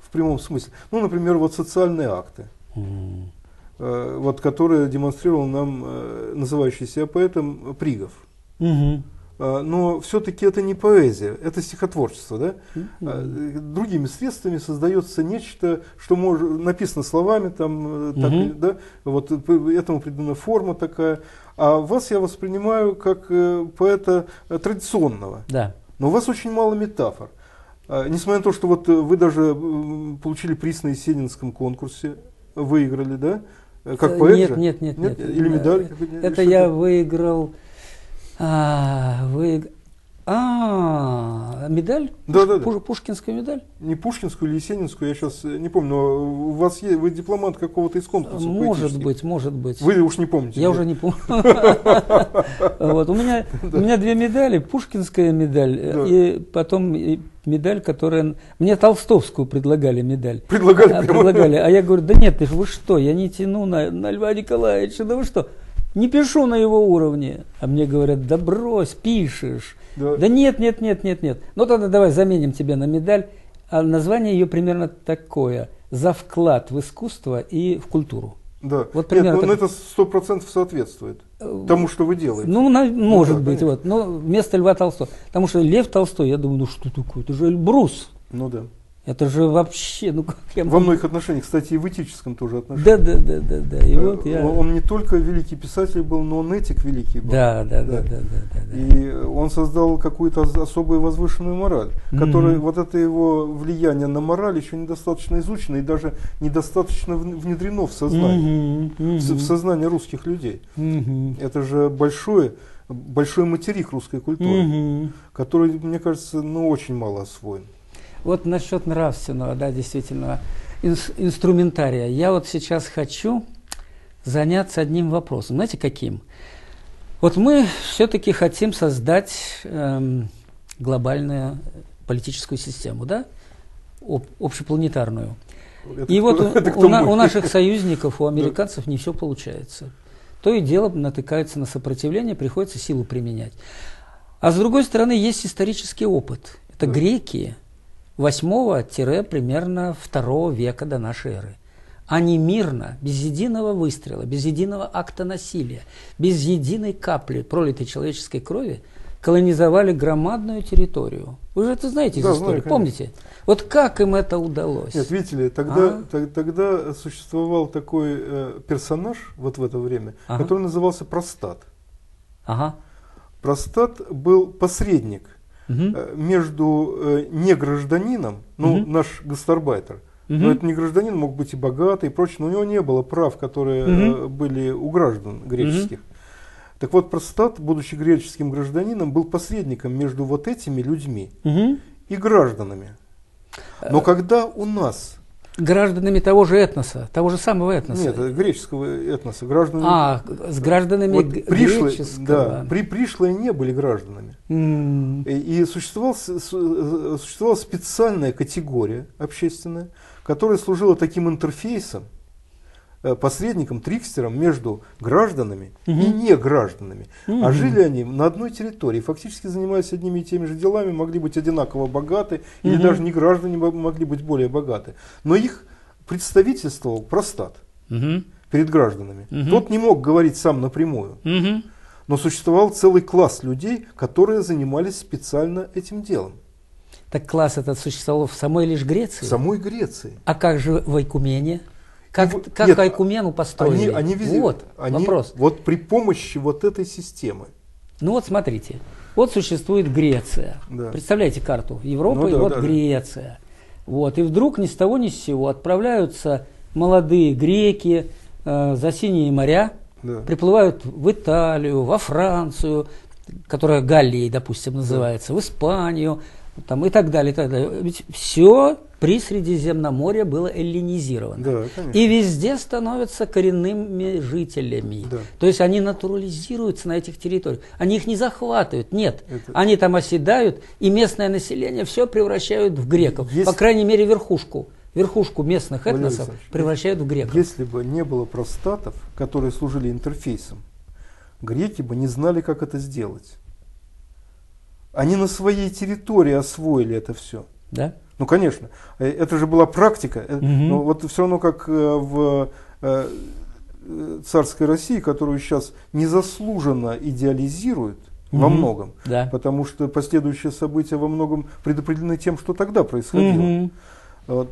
в прямом смысле. Ну, например, вот социальные акты. Угу. Э, вот, который демонстрировал нам э, называющий себя поэтом Пригов. Угу. но все-таки это не поэзия, это стихотворчество. Да? Mm-hmm. Другими средствами создается нечто, что может, написано словами, там, mm-hmm. так, да? вот, этому придана форма такая. А вас я воспринимаю как э, поэта традиционного. Да. Но у вас очень мало метафор. А, несмотря на то, что вот вы даже получили приз на Есенинском конкурсе, выиграли, да? Как поэт нет, же? Нет, нет, нет, нет. Или медаль? Это я выиграл а, вы... А, медаль? Да, да, да. Пушкинская медаль? Не Пушкинскую или Есенинскую, я сейчас не помню, но у вас есть, вы дипломат какого-то из конкурса Может быть, может быть. Вы уж не помните. Я уже не помню. Вот, у меня, у меня две медали, Пушкинская медаль и потом медаль, которая... Мне Толстовскую предлагали медаль. Предлагали? Предлагали. А я говорю, да нет, вы что, я не тяну на, на Льва Николаевича, да вы что? Не пишу на его уровне. А мне говорят, да брось, пишешь. Да, да нет, нет, нет, нет, нет. Ну тогда давай заменим тебе на медаль. А название ее примерно такое. За вклад в искусство и в культуру. Да. Вот примерно Нет, ну, так... это сто процентов соответствует тому, что вы делаете. Ну, на, может ну, да, быть, конечно. вот. Но вместо Льва Толстого. Потому что Лев Толстой, я думаю, ну что такое? Это же Эльбрус. Ну да. Это же вообще, ну как я Во многих отношениях, кстати, и в этическом тоже отношении. Да, да, да, да, да. И вот я... Он не только великий писатель был, но он этик великий был. Да, да, да, да, да. да, да. И он создал какую-то особую возвышенную мораль, которая, mm-hmm. вот это его влияние на мораль еще недостаточно изучено и даже недостаточно внедрено в сознание, mm-hmm. Mm-hmm. В сознание русских людей. Mm-hmm. Это же большое, большой материк русской культуры, mm-hmm. который, мне кажется, ну очень мало освоен. Вот насчет нравственного, да, действительно, инструментария. Я вот сейчас хочу заняться одним вопросом. Знаете, каким? Вот мы все-таки хотим создать эм, глобальную политическую систему, да? Об, общепланетарную. Это И кто, вот у, у, на, у наших союзников, у американцев не все получается. То и дело натыкается на сопротивление, приходится силу применять. А с другой стороны, есть исторический опыт. Это греки, 8 примерно 2 века до нашей эры. Они мирно, без единого выстрела, без единого акта насилия, без единой капли пролитой человеческой крови колонизовали громадную территорию. Вы же это знаете из да, истории, знаю, помните? Вот как им это удалось? Нет, видите ли, тогда, ага. тогда существовал такой э, персонаж вот в это время, ага. который назывался Простат. Ага. Простат был посредник – угу. между э, негражданином, ну, угу. наш гастарбайтер, угу. но это не гражданин, мог быть и богатый и прочее, но у него не было прав, которые угу. были у граждан греческих. Угу. Так вот, Простат, будучи греческим гражданином, был посредником между вот этими людьми угу. и гражданами. Но когда у нас гражданами того же этноса, того же самого этноса. Нет, греческого этноса. Гражданами, а, с гражданами вот пришлые, греческого. Да, при, пришлые не были гражданами. Mm. И, и существовала, существовала специальная категория общественная, которая служила таким интерфейсом, посредником, трикстером между гражданами угу. и негражданами. Угу. А жили они на одной территории, фактически занимаясь одними и теми же делами, могли быть одинаково богаты, угу. или даже не граждане могли быть более богаты. Но их представительствовал простат угу. перед гражданами. Угу. Тот не мог говорить сам напрямую. Угу. Но существовал целый класс людей, которые занимались специально этим делом. Так класс этот существовал в самой лишь Греции? В самой Греции. А как же в Айкумене? Как, ну, как нет, Айкумену построили? Они, они везде, вот они, вопрос. Вот при помощи вот этой системы. Ну вот смотрите, вот существует Греция. Да. Представляете карту Европы, ну, да, и вот да, Греция. Да. Вот, и вдруг ни с того ни с сего отправляются молодые греки э, за синие моря, да. приплывают в Италию, во Францию, которая Галлией, допустим, называется, да. в Испанию, там, и так далее, и так далее. Ведь все при Средиземноморье было эллинизировано. Да, конечно. И везде становятся коренными жителями. Да. То есть они натурализируются на этих территориях. Они их не захватывают. Нет. Это... Они там оседают, и местное население все превращают в греков. Есть... По крайней мере, верхушку. Верхушку местных этносов превращают в греков. Если бы не было простатов, которые служили интерфейсом, греки бы не знали, как это сделать. Они на своей территории освоили это все. Да? Ну, конечно. Э, это же была практика. Угу. Но вот все равно, как э, в царской России, которую сейчас незаслуженно идеализируют, во Мгм. многом. Да. Потому что последующие события во многом предопределены тем, что тогда происходило. Мгм.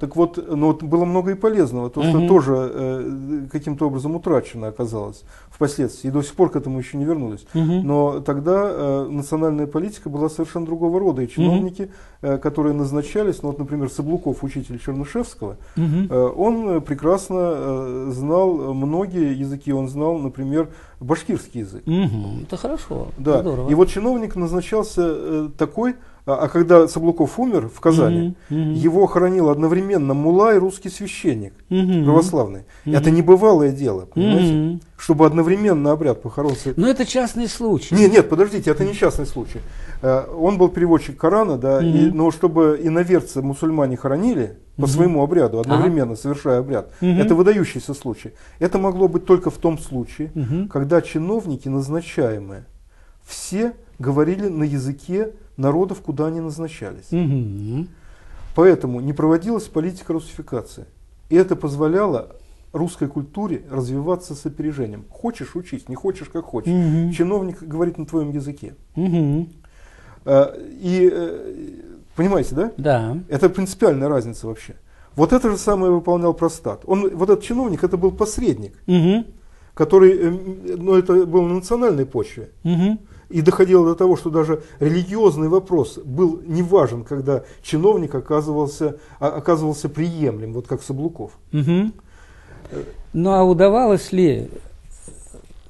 Так вот, ну, вот было много и полезного, то, что Мгм. тоже э, каким-то образом утрачено оказалось впоследствии, и до сих пор к этому еще не вернулись. Мгм. Но тогда э, национальная политика была совершенно другого рода, и чиновники, э, которые назначались, ну вот, например, Соблуков, учитель Чернышевского, Мгм. э, он прекрасно э, знал многие языки, он знал, например, башкирский язык. Мгм. Это хорошо. Да. Здорово. И вот чиновник назначался э, такой, а, а когда Соблуков умер в Казани, Мгм. Мгм. его хоронил одновременно мула и русский священник Мгм. православный. Мгм. Это небывалое дело, понимаете? Мгм. Чтобы одновременно обряд похорон... Но это частный случай. Нет, нет, подождите, это не частный случай. Э, Он был переводчик Корана, да, и, Мгм. но чтобы иноверцы мусульмане хоронили по Мгм. своему обряду, одновременно совершая обряд, Мгм. это выдающийся случай. Это могло быть только в том случае, Мгм. когда чиновники, назначаемые, все говорили на языке народов, куда они назначались. Мгм. Поэтому не проводилась политика русификации. И это позволяло русской культуре развиваться с опережением. Хочешь учись, не хочешь как хочешь. Мгм. Чиновник говорит на твоем языке. Э, И э, понимаете, да? Да. Это принципиальная разница вообще. Вот это же самое выполнял простат. Он, вот этот чиновник, это был посредник, Мгм. который, э, ну это был на национальной почве. Мгм. И доходило до того, что даже религиозный вопрос был не важен, когда чиновник оказывался, а- оказывался приемлем, вот как Соблуков. Мгм. Ну а удавалась ли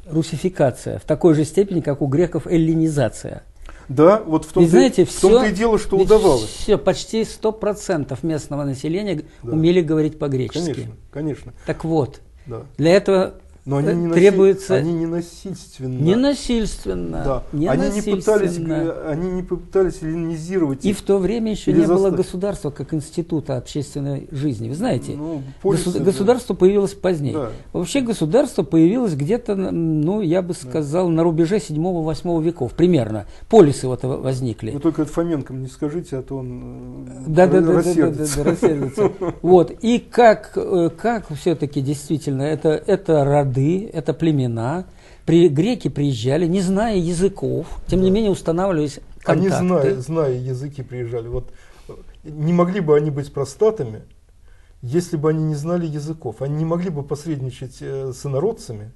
русификация в такой же степени, как у греков эллинизация? Да, вот в том-то, знаете, в том-то все, и дело, что удавалось. Все, почти 100% местного населения Да. умели говорить по-гречески. Конечно, конечно, Так вот, да. для этого Но они не, требуется они не насильственно. ненасильственно, да. Они не пытались, они не пытались эллинизировать. И их. в то время еще не было заста- государства как института общественной жизни. Вы знаете, Ну, госу- полисы, да. государство появилось позднее. Да. Вообще государство появилось где-то, ну, я бы сказал, на рубеже 7-8 веков, примерно. Полисы вот во- возникли. Вы только это Фоменко не скажите, а то он э, Да, да, да, да, да, рассердится. да, рассердится. Вот. И как, э, как все-таки действительно, это, это роды, это племена. При, греки приезжали, не зная языков, тем не менее устанавливались Они, контакты. зная, зная языки, приезжали. Вот э, не могли бы они быть простатами, если бы они не знали языков. Они не могли бы посредничать э, с инородцами.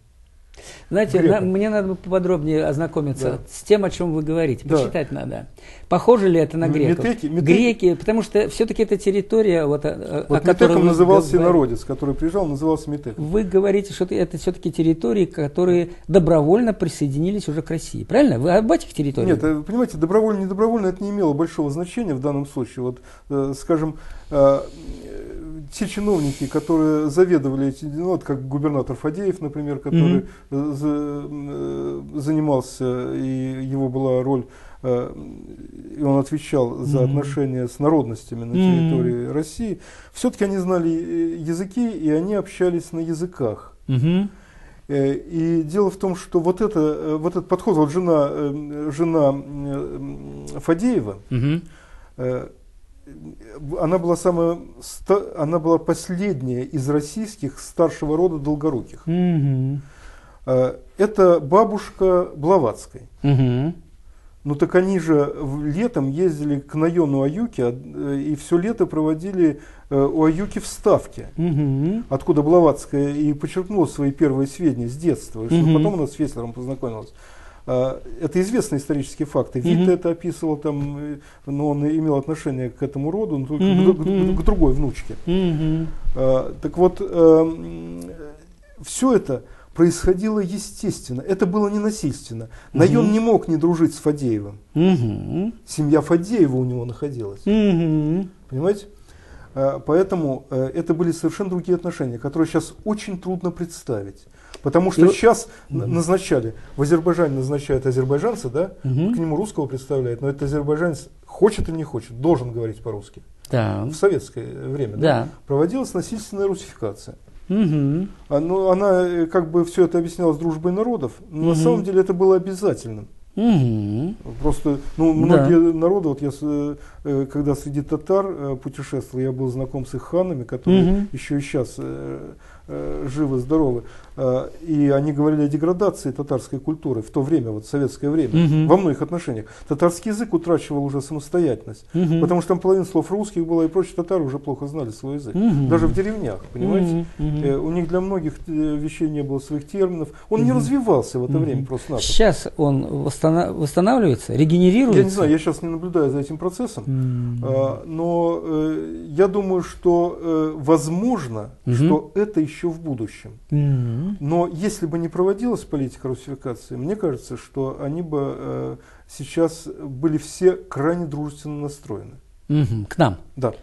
Знаете, на- мне надо бы поподробнее ознакомиться Да. с тем, о чем вы говорите. Да. Почитать надо. Похоже ли это на греков? метеки- метеки- Греки, потому что все-таки это территория, вот, о, о Вот которой Метеком вы назывался инородец, который приезжал, назывался Метек. Вы говорите, что это все-таки территории, которые добровольно присоединились уже к России. Правильно? Вы об этих территориях? Нет, э, понимаете, добровольно, не добровольно, это не имело большого значения в данном случае. Вот, э, скажем, э, те чиновники, которые заведовали, эти, ну, вот как губернатор Фадеев, например, который э, за- э, занимался, и его была роль, э, и он отвечал за Мгм. отношения с народностями на территории России, все-таки они знали э, языки, и они общались на языках. Э, И дело в том, что вот, это, вот этот подход, вот жена, жена Фадеева, Мгм. Она была самая, она была последняя из российских старшего рода долгоруких. Э, Это бабушка Блаватской. Мгм. Ну так они же летом ездили к Найону Аюки а, э, и все лето проводили э, у Аюки в Ставке. Мгм. откуда Блаватская и подчеркнула свои первые сведения с детства, что Мгм. потом она с Феслером познакомилась. А, Это известные исторические факты. Мгм. Витте это описывал, там, э, но он имел отношение к этому роду, но только Мгм, к, к- к другой внучке. Мгм. А, Так вот, все это происходило естественно. Это было не насильственно. Найон Мгм. не мог не дружить с Фадеевым. Мгм. Семья Фадеева у него находилась. Мгм. Понимаете? А, Поэтому э, это были совершенно другие отношения, которые сейчас очень трудно представить. Потому что И вот- сейчас н- назначали, в Азербайджане назначают азербайджанца, да, Мгм. к нему русского представляют, но этот азербайджанец хочет или не хочет, должен говорить по-русски. Да. В советское время да, Да. проводилась насильственная русификация. Мгм. А, ну, она э, как бы все это объяснялась дружбой народов, но на Мгм. самом деле это было обязательным. Мгм. Просто, ну, Да. многие народы, вот я, с- э, когда среди татар э, путешествовал, я был знаком с их ханами, которые Мгм. еще и сейчас э, живы, здоровы. Э, и они говорили о деградации татарской культуры в то время, вот в советское время, Мгм. во многих отношениях. Татарский язык утрачивал уже самостоятельность, Мгм. потому что там половина слов русских было, и прочие татары уже плохо знали свой язык. Мгм. Даже в деревнях, понимаете? Мгм. Э, У них для многих э, вещей не было своих терминов. Он не развивался в это Мгм. время просто-напросто. Сейчас он восстана- восстанавливается, регенерируется? Я не знаю, я сейчас не наблюдаю за этим процессом. М. А, Но э, я думаю, что э, возможно, Мгм. что это еще в будущем. Но если бы не проводилась политика русификации, мне кажется, что они бы э, сейчас были все крайне дружественно настроены. Мгм. К нам. Да,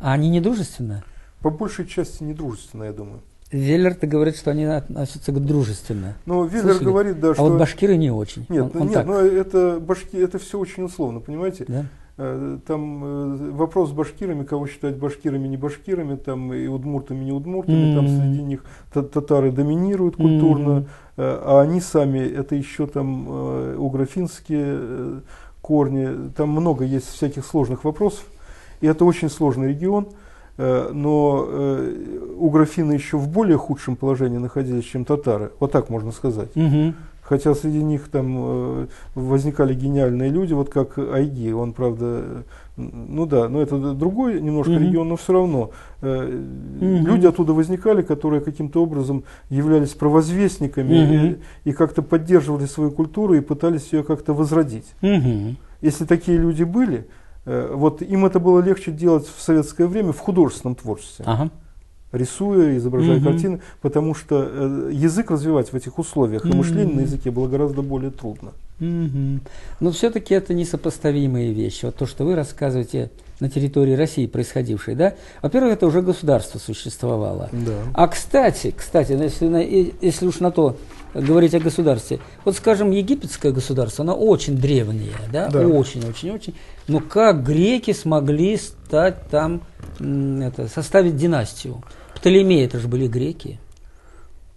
А они не дружественно? по большей части недружественно, я думаю. Веллер-то говорит, что они относятся к дружественно. Но Виллер Слышали? говорит, да, а что... вот башкиры не очень. Нет, Он- ну, он нет, так, ну это башки, это все очень условно, понимаете? да? Э, Там э, вопрос с башкирами, кого считать башкирами, не башкирами, там и удмуртами, не удмуртами, там М. среди них та- татары доминируют культурно, э, а они сами, это еще там угрофинские корни, там много есть всяких сложных вопросов, и это очень сложный регион, но угрофины еще в более худшем положении находились, чем татары, вот так можно сказать. Мгм. Хотя среди них там э, возникали гениальные люди, вот как Айги, он, правда, ну да, но это другой немножко Мгм. регион, но все равно. э, Мгм. Люди оттуда возникали, которые каким-то образом являлись провозвестниками Мгм. и, и как-то поддерживали свою культуру и пытались ее как-то возродить. Мгм. Если такие люди были, э, вот им это было легче делать в советское время в художественном творчестве Ага. Рисуя, изображая Мгм. картины, потому что э, язык развивать в этих условиях, и Мгм. мышление на языке было гораздо более трудно. Мгм. Но все-таки это несопоставимые вещи. Вот то, что вы рассказываете на территории России происходившее, да? Во-первых, это уже государство существовало. Да. А кстати, кстати, ну, если, на- и- если уж на то говорить о государстве, вот скажем, египетское государство, оно очень древнее, да, Да. очень-очень-очень. Но как греки смогли стать там, это, составить династию? Птолемеи, это же были греки.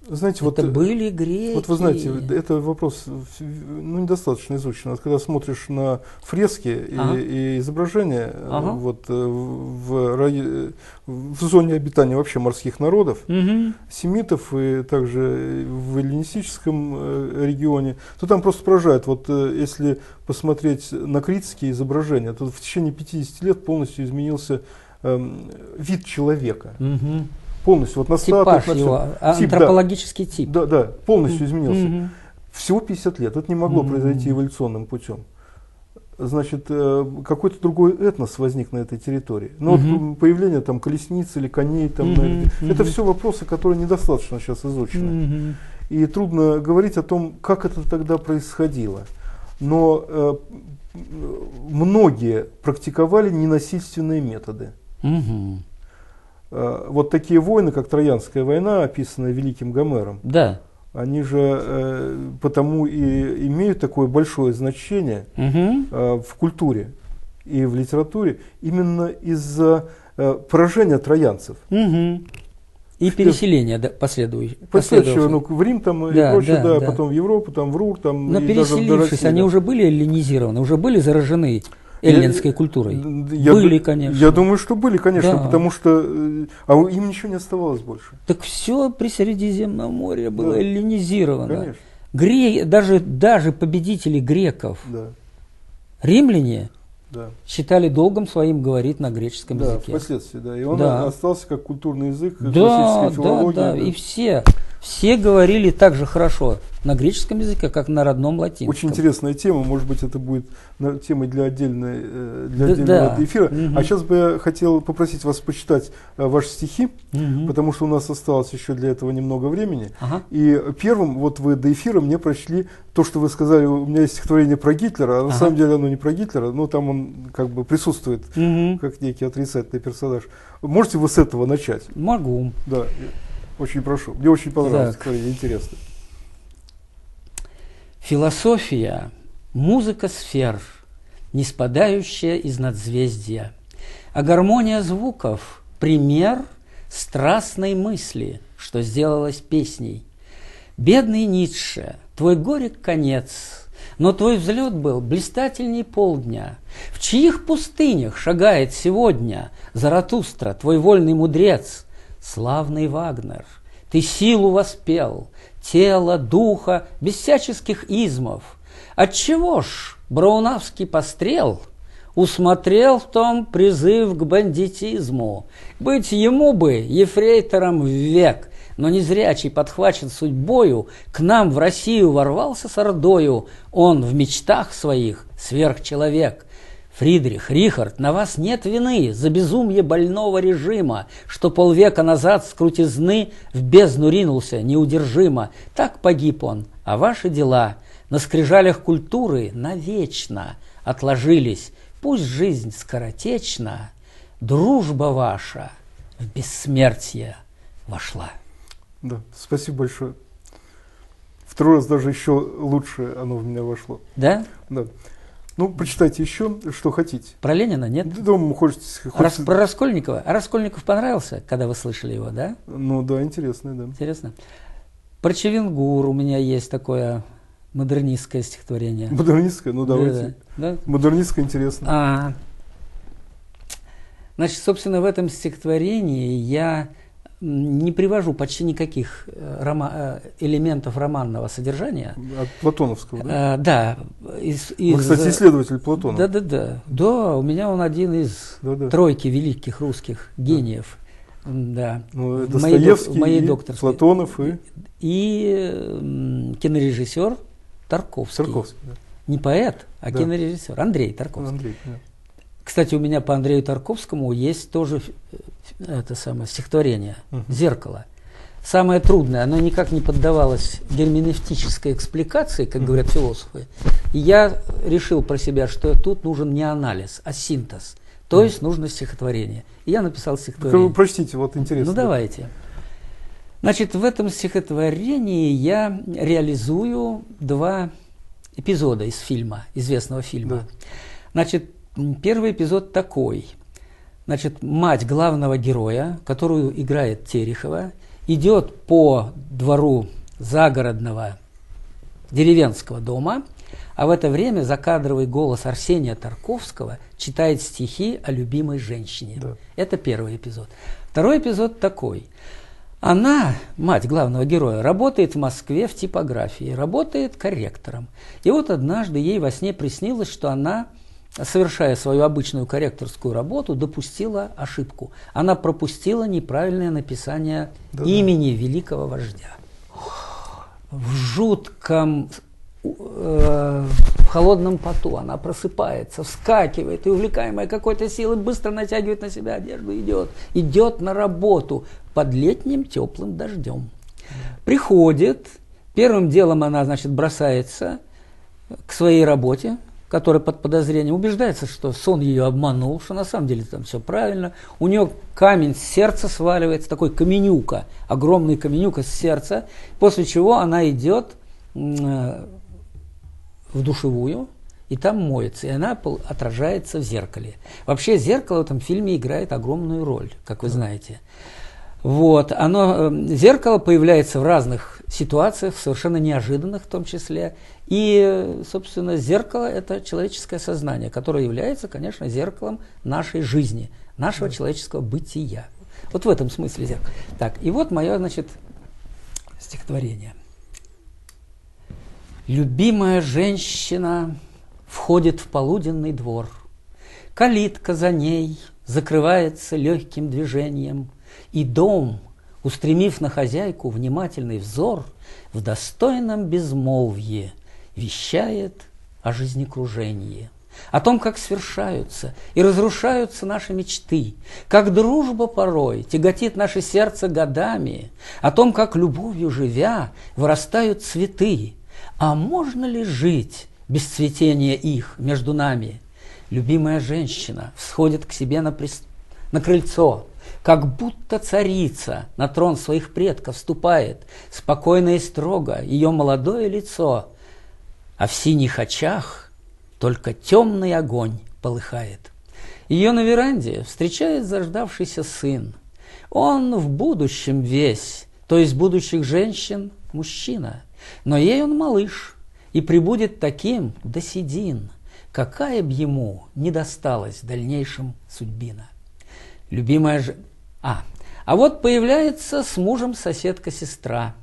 Знаете, вот, это э, были греки. вот вы знаете, это вопрос в- ну, недостаточно изучен. Вот когда смотришь на фрески и, Ага. и изображения э, Ага. вот, э, в, рай- в зоне обитания вообще морских народов, Мгм. семитов и также в эллинистическом э, регионе, то там просто поражает. Вот э, если посмотреть на критские изображения, то в течение 50 лет полностью изменился эм, вид человека. Мгм. Полностью. Вот на Типаж на всем. его, а- Тип, да. антропологический тип. Да, да, полностью изменился. Мгм. Всего 50 лет. Это не могло Мгм. произойти эволюционным путем. Значит, э, какой-то другой этнос возник на этой территории. Ну, вот, Мгм. м, появление там колесниц или коней, там, на этой- это мгм. все вопросы, которые недостаточно сейчас изучены. Мгм. И трудно говорить о том, как это тогда происходило. Но э, многие практиковали ненасильственные методы. Мгм. Э, вот такие войны, как Троянская война, описанная великим Гомером, Да. они же э, потому и имеют такое большое значение Мгм. э, в культуре и в литературе именно из-за э, поражения троянцев. Мгм. И переселение да, последующее. Последующего, ну, в Рим там и Да, прочее, да, да, да. потом в Европу, там в Рур, там Но и даже переселившись, России, они да. уже были эллинизированы, уже были заражены эллинской культурой. Я были, конечно. Я думаю, что были, конечно, Да. потому что э, а им ничего не оставалось больше. Так все при Средиземном море было Да. эллинизировано. Конечно, Гре- даже, даже победители греков, да, римляне, да. считали долгом своим говорить на греческом Да, языке. впоследствии, да. И он Да. остался как культурный язык, Да, классической да, филологии. да. И все, все говорили так же хорошо на греческом языке, как на родном латинском. Очень интересная тема, может быть, это будет темой для, отдельной, э, для Да, отдельного да. эфира. Мгм. А сейчас бы я хотел попросить вас почитать э, ваши стихи, Мгм. потому что у нас осталось еще для этого немного времени. Ага. И первым, вот вы до эфира мне прочли то, что вы сказали, у меня есть стихотворение про Гитлера, а на Ага. самом деле оно не про Гитлера, но там он как бы присутствует Мгм. как некий отрицательный персонаж. Можете вы с этого начать? Могу. Да, очень прошу. Мне очень понравилось Так. стихотворение, интересно. Философия – музыка сфер, не спадающая из надзвездия. А гармония звуков – пример страстной мысли, что сделалась песней. Бедный Ницше, твой горек конец, но твой взлет был блистательней полдня. В чьих пустынях шагает сегодня Заратустра, твой вольный мудрец, славный Вагнер? ты силу воспел, тело, духа, без всяческих измов. Отчего ж Браунавский пострел усмотрел в том призыв к бандитизму? Быть ему бы ефрейтором век, но незрячий подхвачен судьбою, к нам в Россию ворвался с ордою, он в мечтах своих сверхчеловек. Фридрих, Рихард, на вас нет вины за безумие больного режима, что полвека назад с крутизны в бездну ринулся неудержимо. Так погиб он, а ваши дела на скрижалях культуры навечно отложились. Пусть жизнь скоротечна, дружба ваша в бессмертие вошла. Да, спасибо большое. Второй раз даже еще лучше оно в меня вошло. Да? Да. Ну, почитайте еще, что хотите. Про Ленина нет? Да, думаю, хочете, хочете... Рас, про Раскольникова? А Раскольников понравился, когда вы слышали его, да? Ну да, интересно, да. Интересно. Про Чевенгур у меня есть такое модернистское стихотворение. Модернистское? Ну давайте. Да, да. Модернистское интересно. А, значит, собственно, в этом стихотворении я не привожу почти никаких э, рома э, элементов романного содержания. От Платоновского, да? А, да. Из, из, Вы, кстати, исследователь Платона. Да, да, да. Да, у меня он один из да, да. тройки великих русских гениев. Да. Ну, Достоевский, моей, моей докторской. Платонов и... И кинорежиссер Тарковский. Тарковский, да. Не поэт, а да. кинорежиссер. Андрей Тарковский. Андрей, да. Кстати, у меня по Андрею Тарковскому есть тоже э, это самое стихотворение uh «Зеркало». Самое трудное, оно никак не поддавалось герменевтической экспликации, как говорят философы. И я решил про себя, что тут нужен не анализ, а синтез. То есть нужно стихотворение. И я написал стихотворение. Вы прочтите, вот интересно. Ну давайте. Значит, в этом стихотворении я реализую два эпизода из фильма, известного фильма. Да. Значит, Первый эпизод такой. Значит, мать главного героя, которую играет Терехова, идет по двору загородного деревенского дома, а в это время закадровый голос Арсения Тарковского читает стихи о любимой женщине. Да. Это первый эпизод. Второй эпизод такой. Она, мать главного героя, работает в Москве в типографии, работает корректором. И вот однажды ей во сне приснилось, что она совершая свою обычную корректорскую работу, допустила ошибку. Она пропустила неправильное написание да, имени да. великого вождя. В жутком, э, в холодном поту она просыпается, вскакивает и, увлекаемая какой-то силой, быстро натягивает на себя одежду, идет, идет на работу под летним теплым дождем. Приходит, первым делом она, значит, бросается к своей работе, которая под подозрением убеждается, что сон ее обманул, что на самом деле там все правильно. У нее камень с сердца сваливается, такой каменюка, огромный каменюка с сердца, после чего она идет э, в душевую, и там моется, и она отражается в зеркале. Вообще зеркало в этом фильме играет огромную роль, как вы знаете. Вот, оно, э, зеркало появляется в разных ситуациях, совершенно неожиданных в том числе. И, собственно, зеркало – это человеческое сознание, которое является, конечно, зеркалом нашей жизни, нашего человеческого бытия. Вот в этом смысле зеркало. Так, и вот мое, значит, стихотворение. Любимая женщина входит в полуденный двор. Калитка за ней закрывается легким движением – и дом, устремив на хозяйку внимательный взор, в достойном безмолвье вещает о жизнекружении, о том, как свершаются и разрушаются наши мечты, как дружба порой тяготит наше сердце годами, о том, как любовью живя вырастают цветы, а можно ли жить без цветения их между нами? Любимая женщина всходит к себе на, прист... на крыльцо, как будто царица на трон своих предков вступает, спокойно и строго ее молодое лицо, а в синих очах только темный огонь полыхает. Ее на веранде встречает заждавшийся сын. Он в будущем весь, то есть будущих женщин мужчина, но ей он малыш и прибудет таким до седин, какая б ему не досталась в дальнейшем судьбина. Любимая же... А, А вот появляется с мужем соседка-сестра.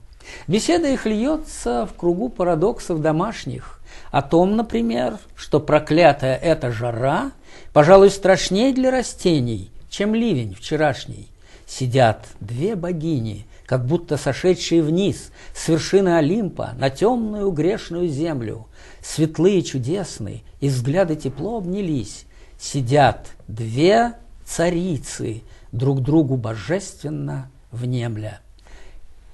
Беседа их льется в кругу парадоксов домашних. О том, например, что проклятая эта жара, пожалуй, страшнее для растений, чем ливень вчерашний. Сидят две богини, как будто сошедшие вниз с вершины Олимпа на темную грешную землю. Светлые, чудесные, и взгляды тепло обнялись. Сидят две царицы, друг другу божественно внемля.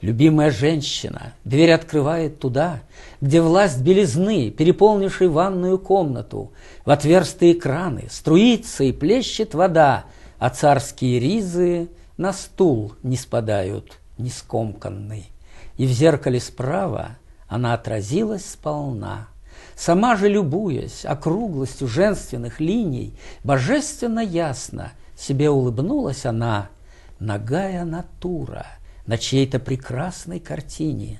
Любимая женщина, дверь открывает туда, где власть белизны, переполнившей ванную комнату, в отверстые краны струится и плещет вода, а царские ризы на стул не спадают, не скомканный. И в зеркале справа она отразилась сполна. Сама же любуясь округлостью женственных линий, божественно ясно себе улыбнулась она, нагая натура на чьей-то прекрасной картине,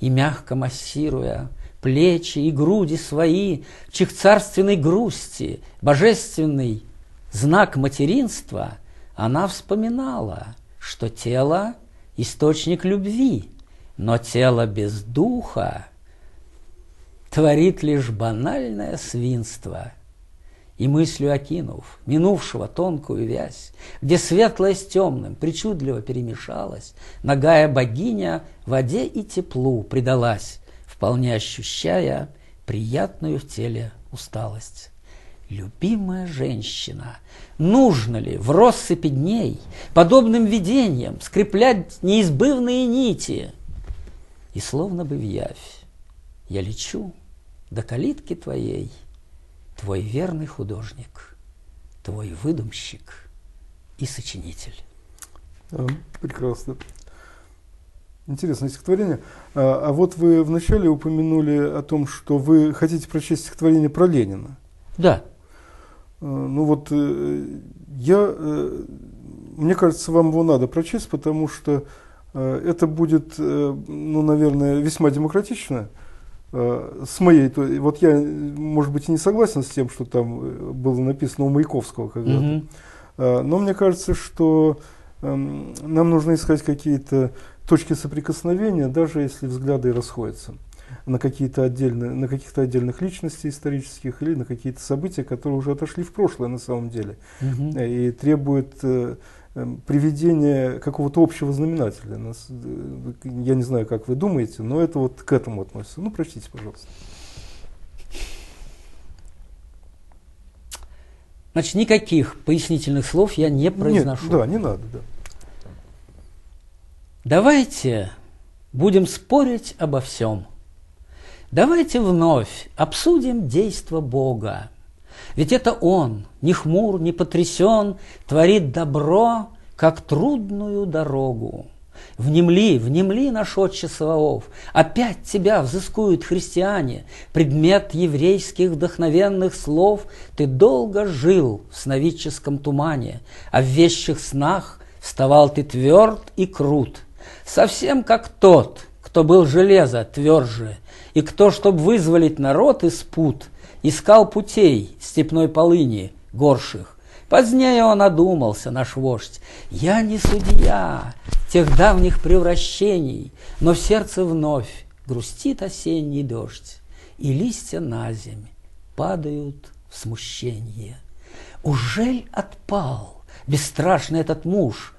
и мягко массируя плечи и груди свои, в чьих царственной грусти, божественный знак материнства, она вспоминала, что тело – источник любви, но тело без духа творит лишь банальное свинство – и мыслью окинув минувшего тонкую вязь, где светлое с темным причудливо перемешалось, ногая богиня воде и теплу предалась, вполне ощущая приятную в теле усталость. Любимая женщина, нужно ли в россыпи дней подобным видением скреплять неизбывные нити? И словно бы в явь я лечу до калитки твоей – твой верный художник, твой выдумщик и сочинитель. А, прекрасно. Интересное стихотворение. А, а вот вы вначале упомянули о том, что вы хотите прочесть стихотворение про Ленина. Да. А, ну вот э, я, э, мне кажется, вам его надо прочесть, потому что э, это будет, ну, наверное, весьма демократично. Э, с моей, то, вот я, может быть, и не согласен с тем, что там э, было написано у Маяковского когда-то, угу. но мне кажется, что эм, нам нужно искать какие-то точки соприкосновения, даже если взгляды расходятся на какие-то отдельные, на каких-то отдельных личностей исторических или на какие-то события, которые уже отошли в прошлое на самом деле угу. и требуют приведение какого-то общего знаменателя. Э, я не знаю, как вы думаете, но это вот к этому относится. Ну, прочтите, пожалуйста. Значит, никаких пояснительных слов я не произношу. Нет, да, не надо, да. Давайте будем спорить обо всем. Давайте вновь обсудим действо Бога. Ведь это Он, не хмур, не потрясен, творит добро, как трудную дорогу. Внемли, внемли наш отче Саваоф, опять тебя взыскуют христиане, предмет еврейских вдохновенных слов, ты долго жил в сновидческом тумане, а в вещих снах вставал ты тверд и крут, совсем как тот, кто был железо тверже, и кто, чтобы вызволить народ из пут, искал путей степной полыни горших. Позднее он одумался, наш вождь. Я не судья тех давних превращений, но в сердце вновь грустит осенний дождь, и листья на земь падают в смущение. Ужель отпал бесстрашный этот муж,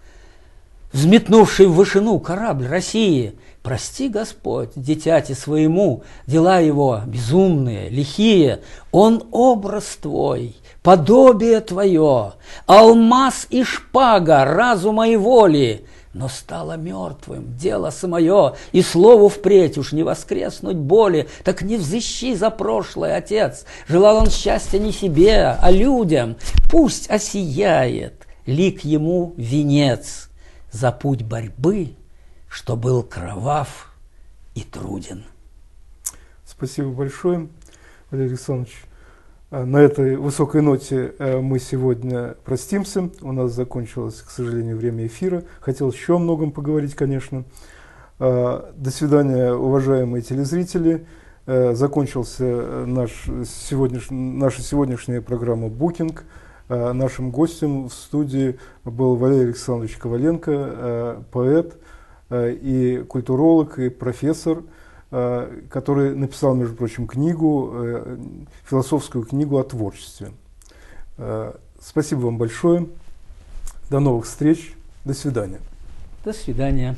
взметнувший в вышину корабль России – Прости, Господь, дитяти своему, дела его безумные, лихие, он образ твой, подобие твое, алмаз и шпага разума и воли, но стало мертвым дело самое, и слову впредь уж не воскреснуть боли, так не взыщи за прошлое, Отец. Желал он счастья не себе, а людям, пусть осияет лик ему венец за путь борьбы что был кровав и труден. Спасибо большое, Валерий Александрович. А, на этой высокой ноте э, мы сегодня простимся. У нас закончилось, к сожалению, время эфира. Хотел еще о многом поговорить, конечно. А, до свидания, уважаемые телезрители. Э, закончился наш сегодняш... наша сегодняшняя программа «Букинг». Нашим гостем в студии был Валерий Александрович Коваленко, поэт и культуролог, и профессор, который написал, между прочим, книгу, философскую книгу о творчестве. Спасибо вам большое. До новых встреч. До свидания. До свидания.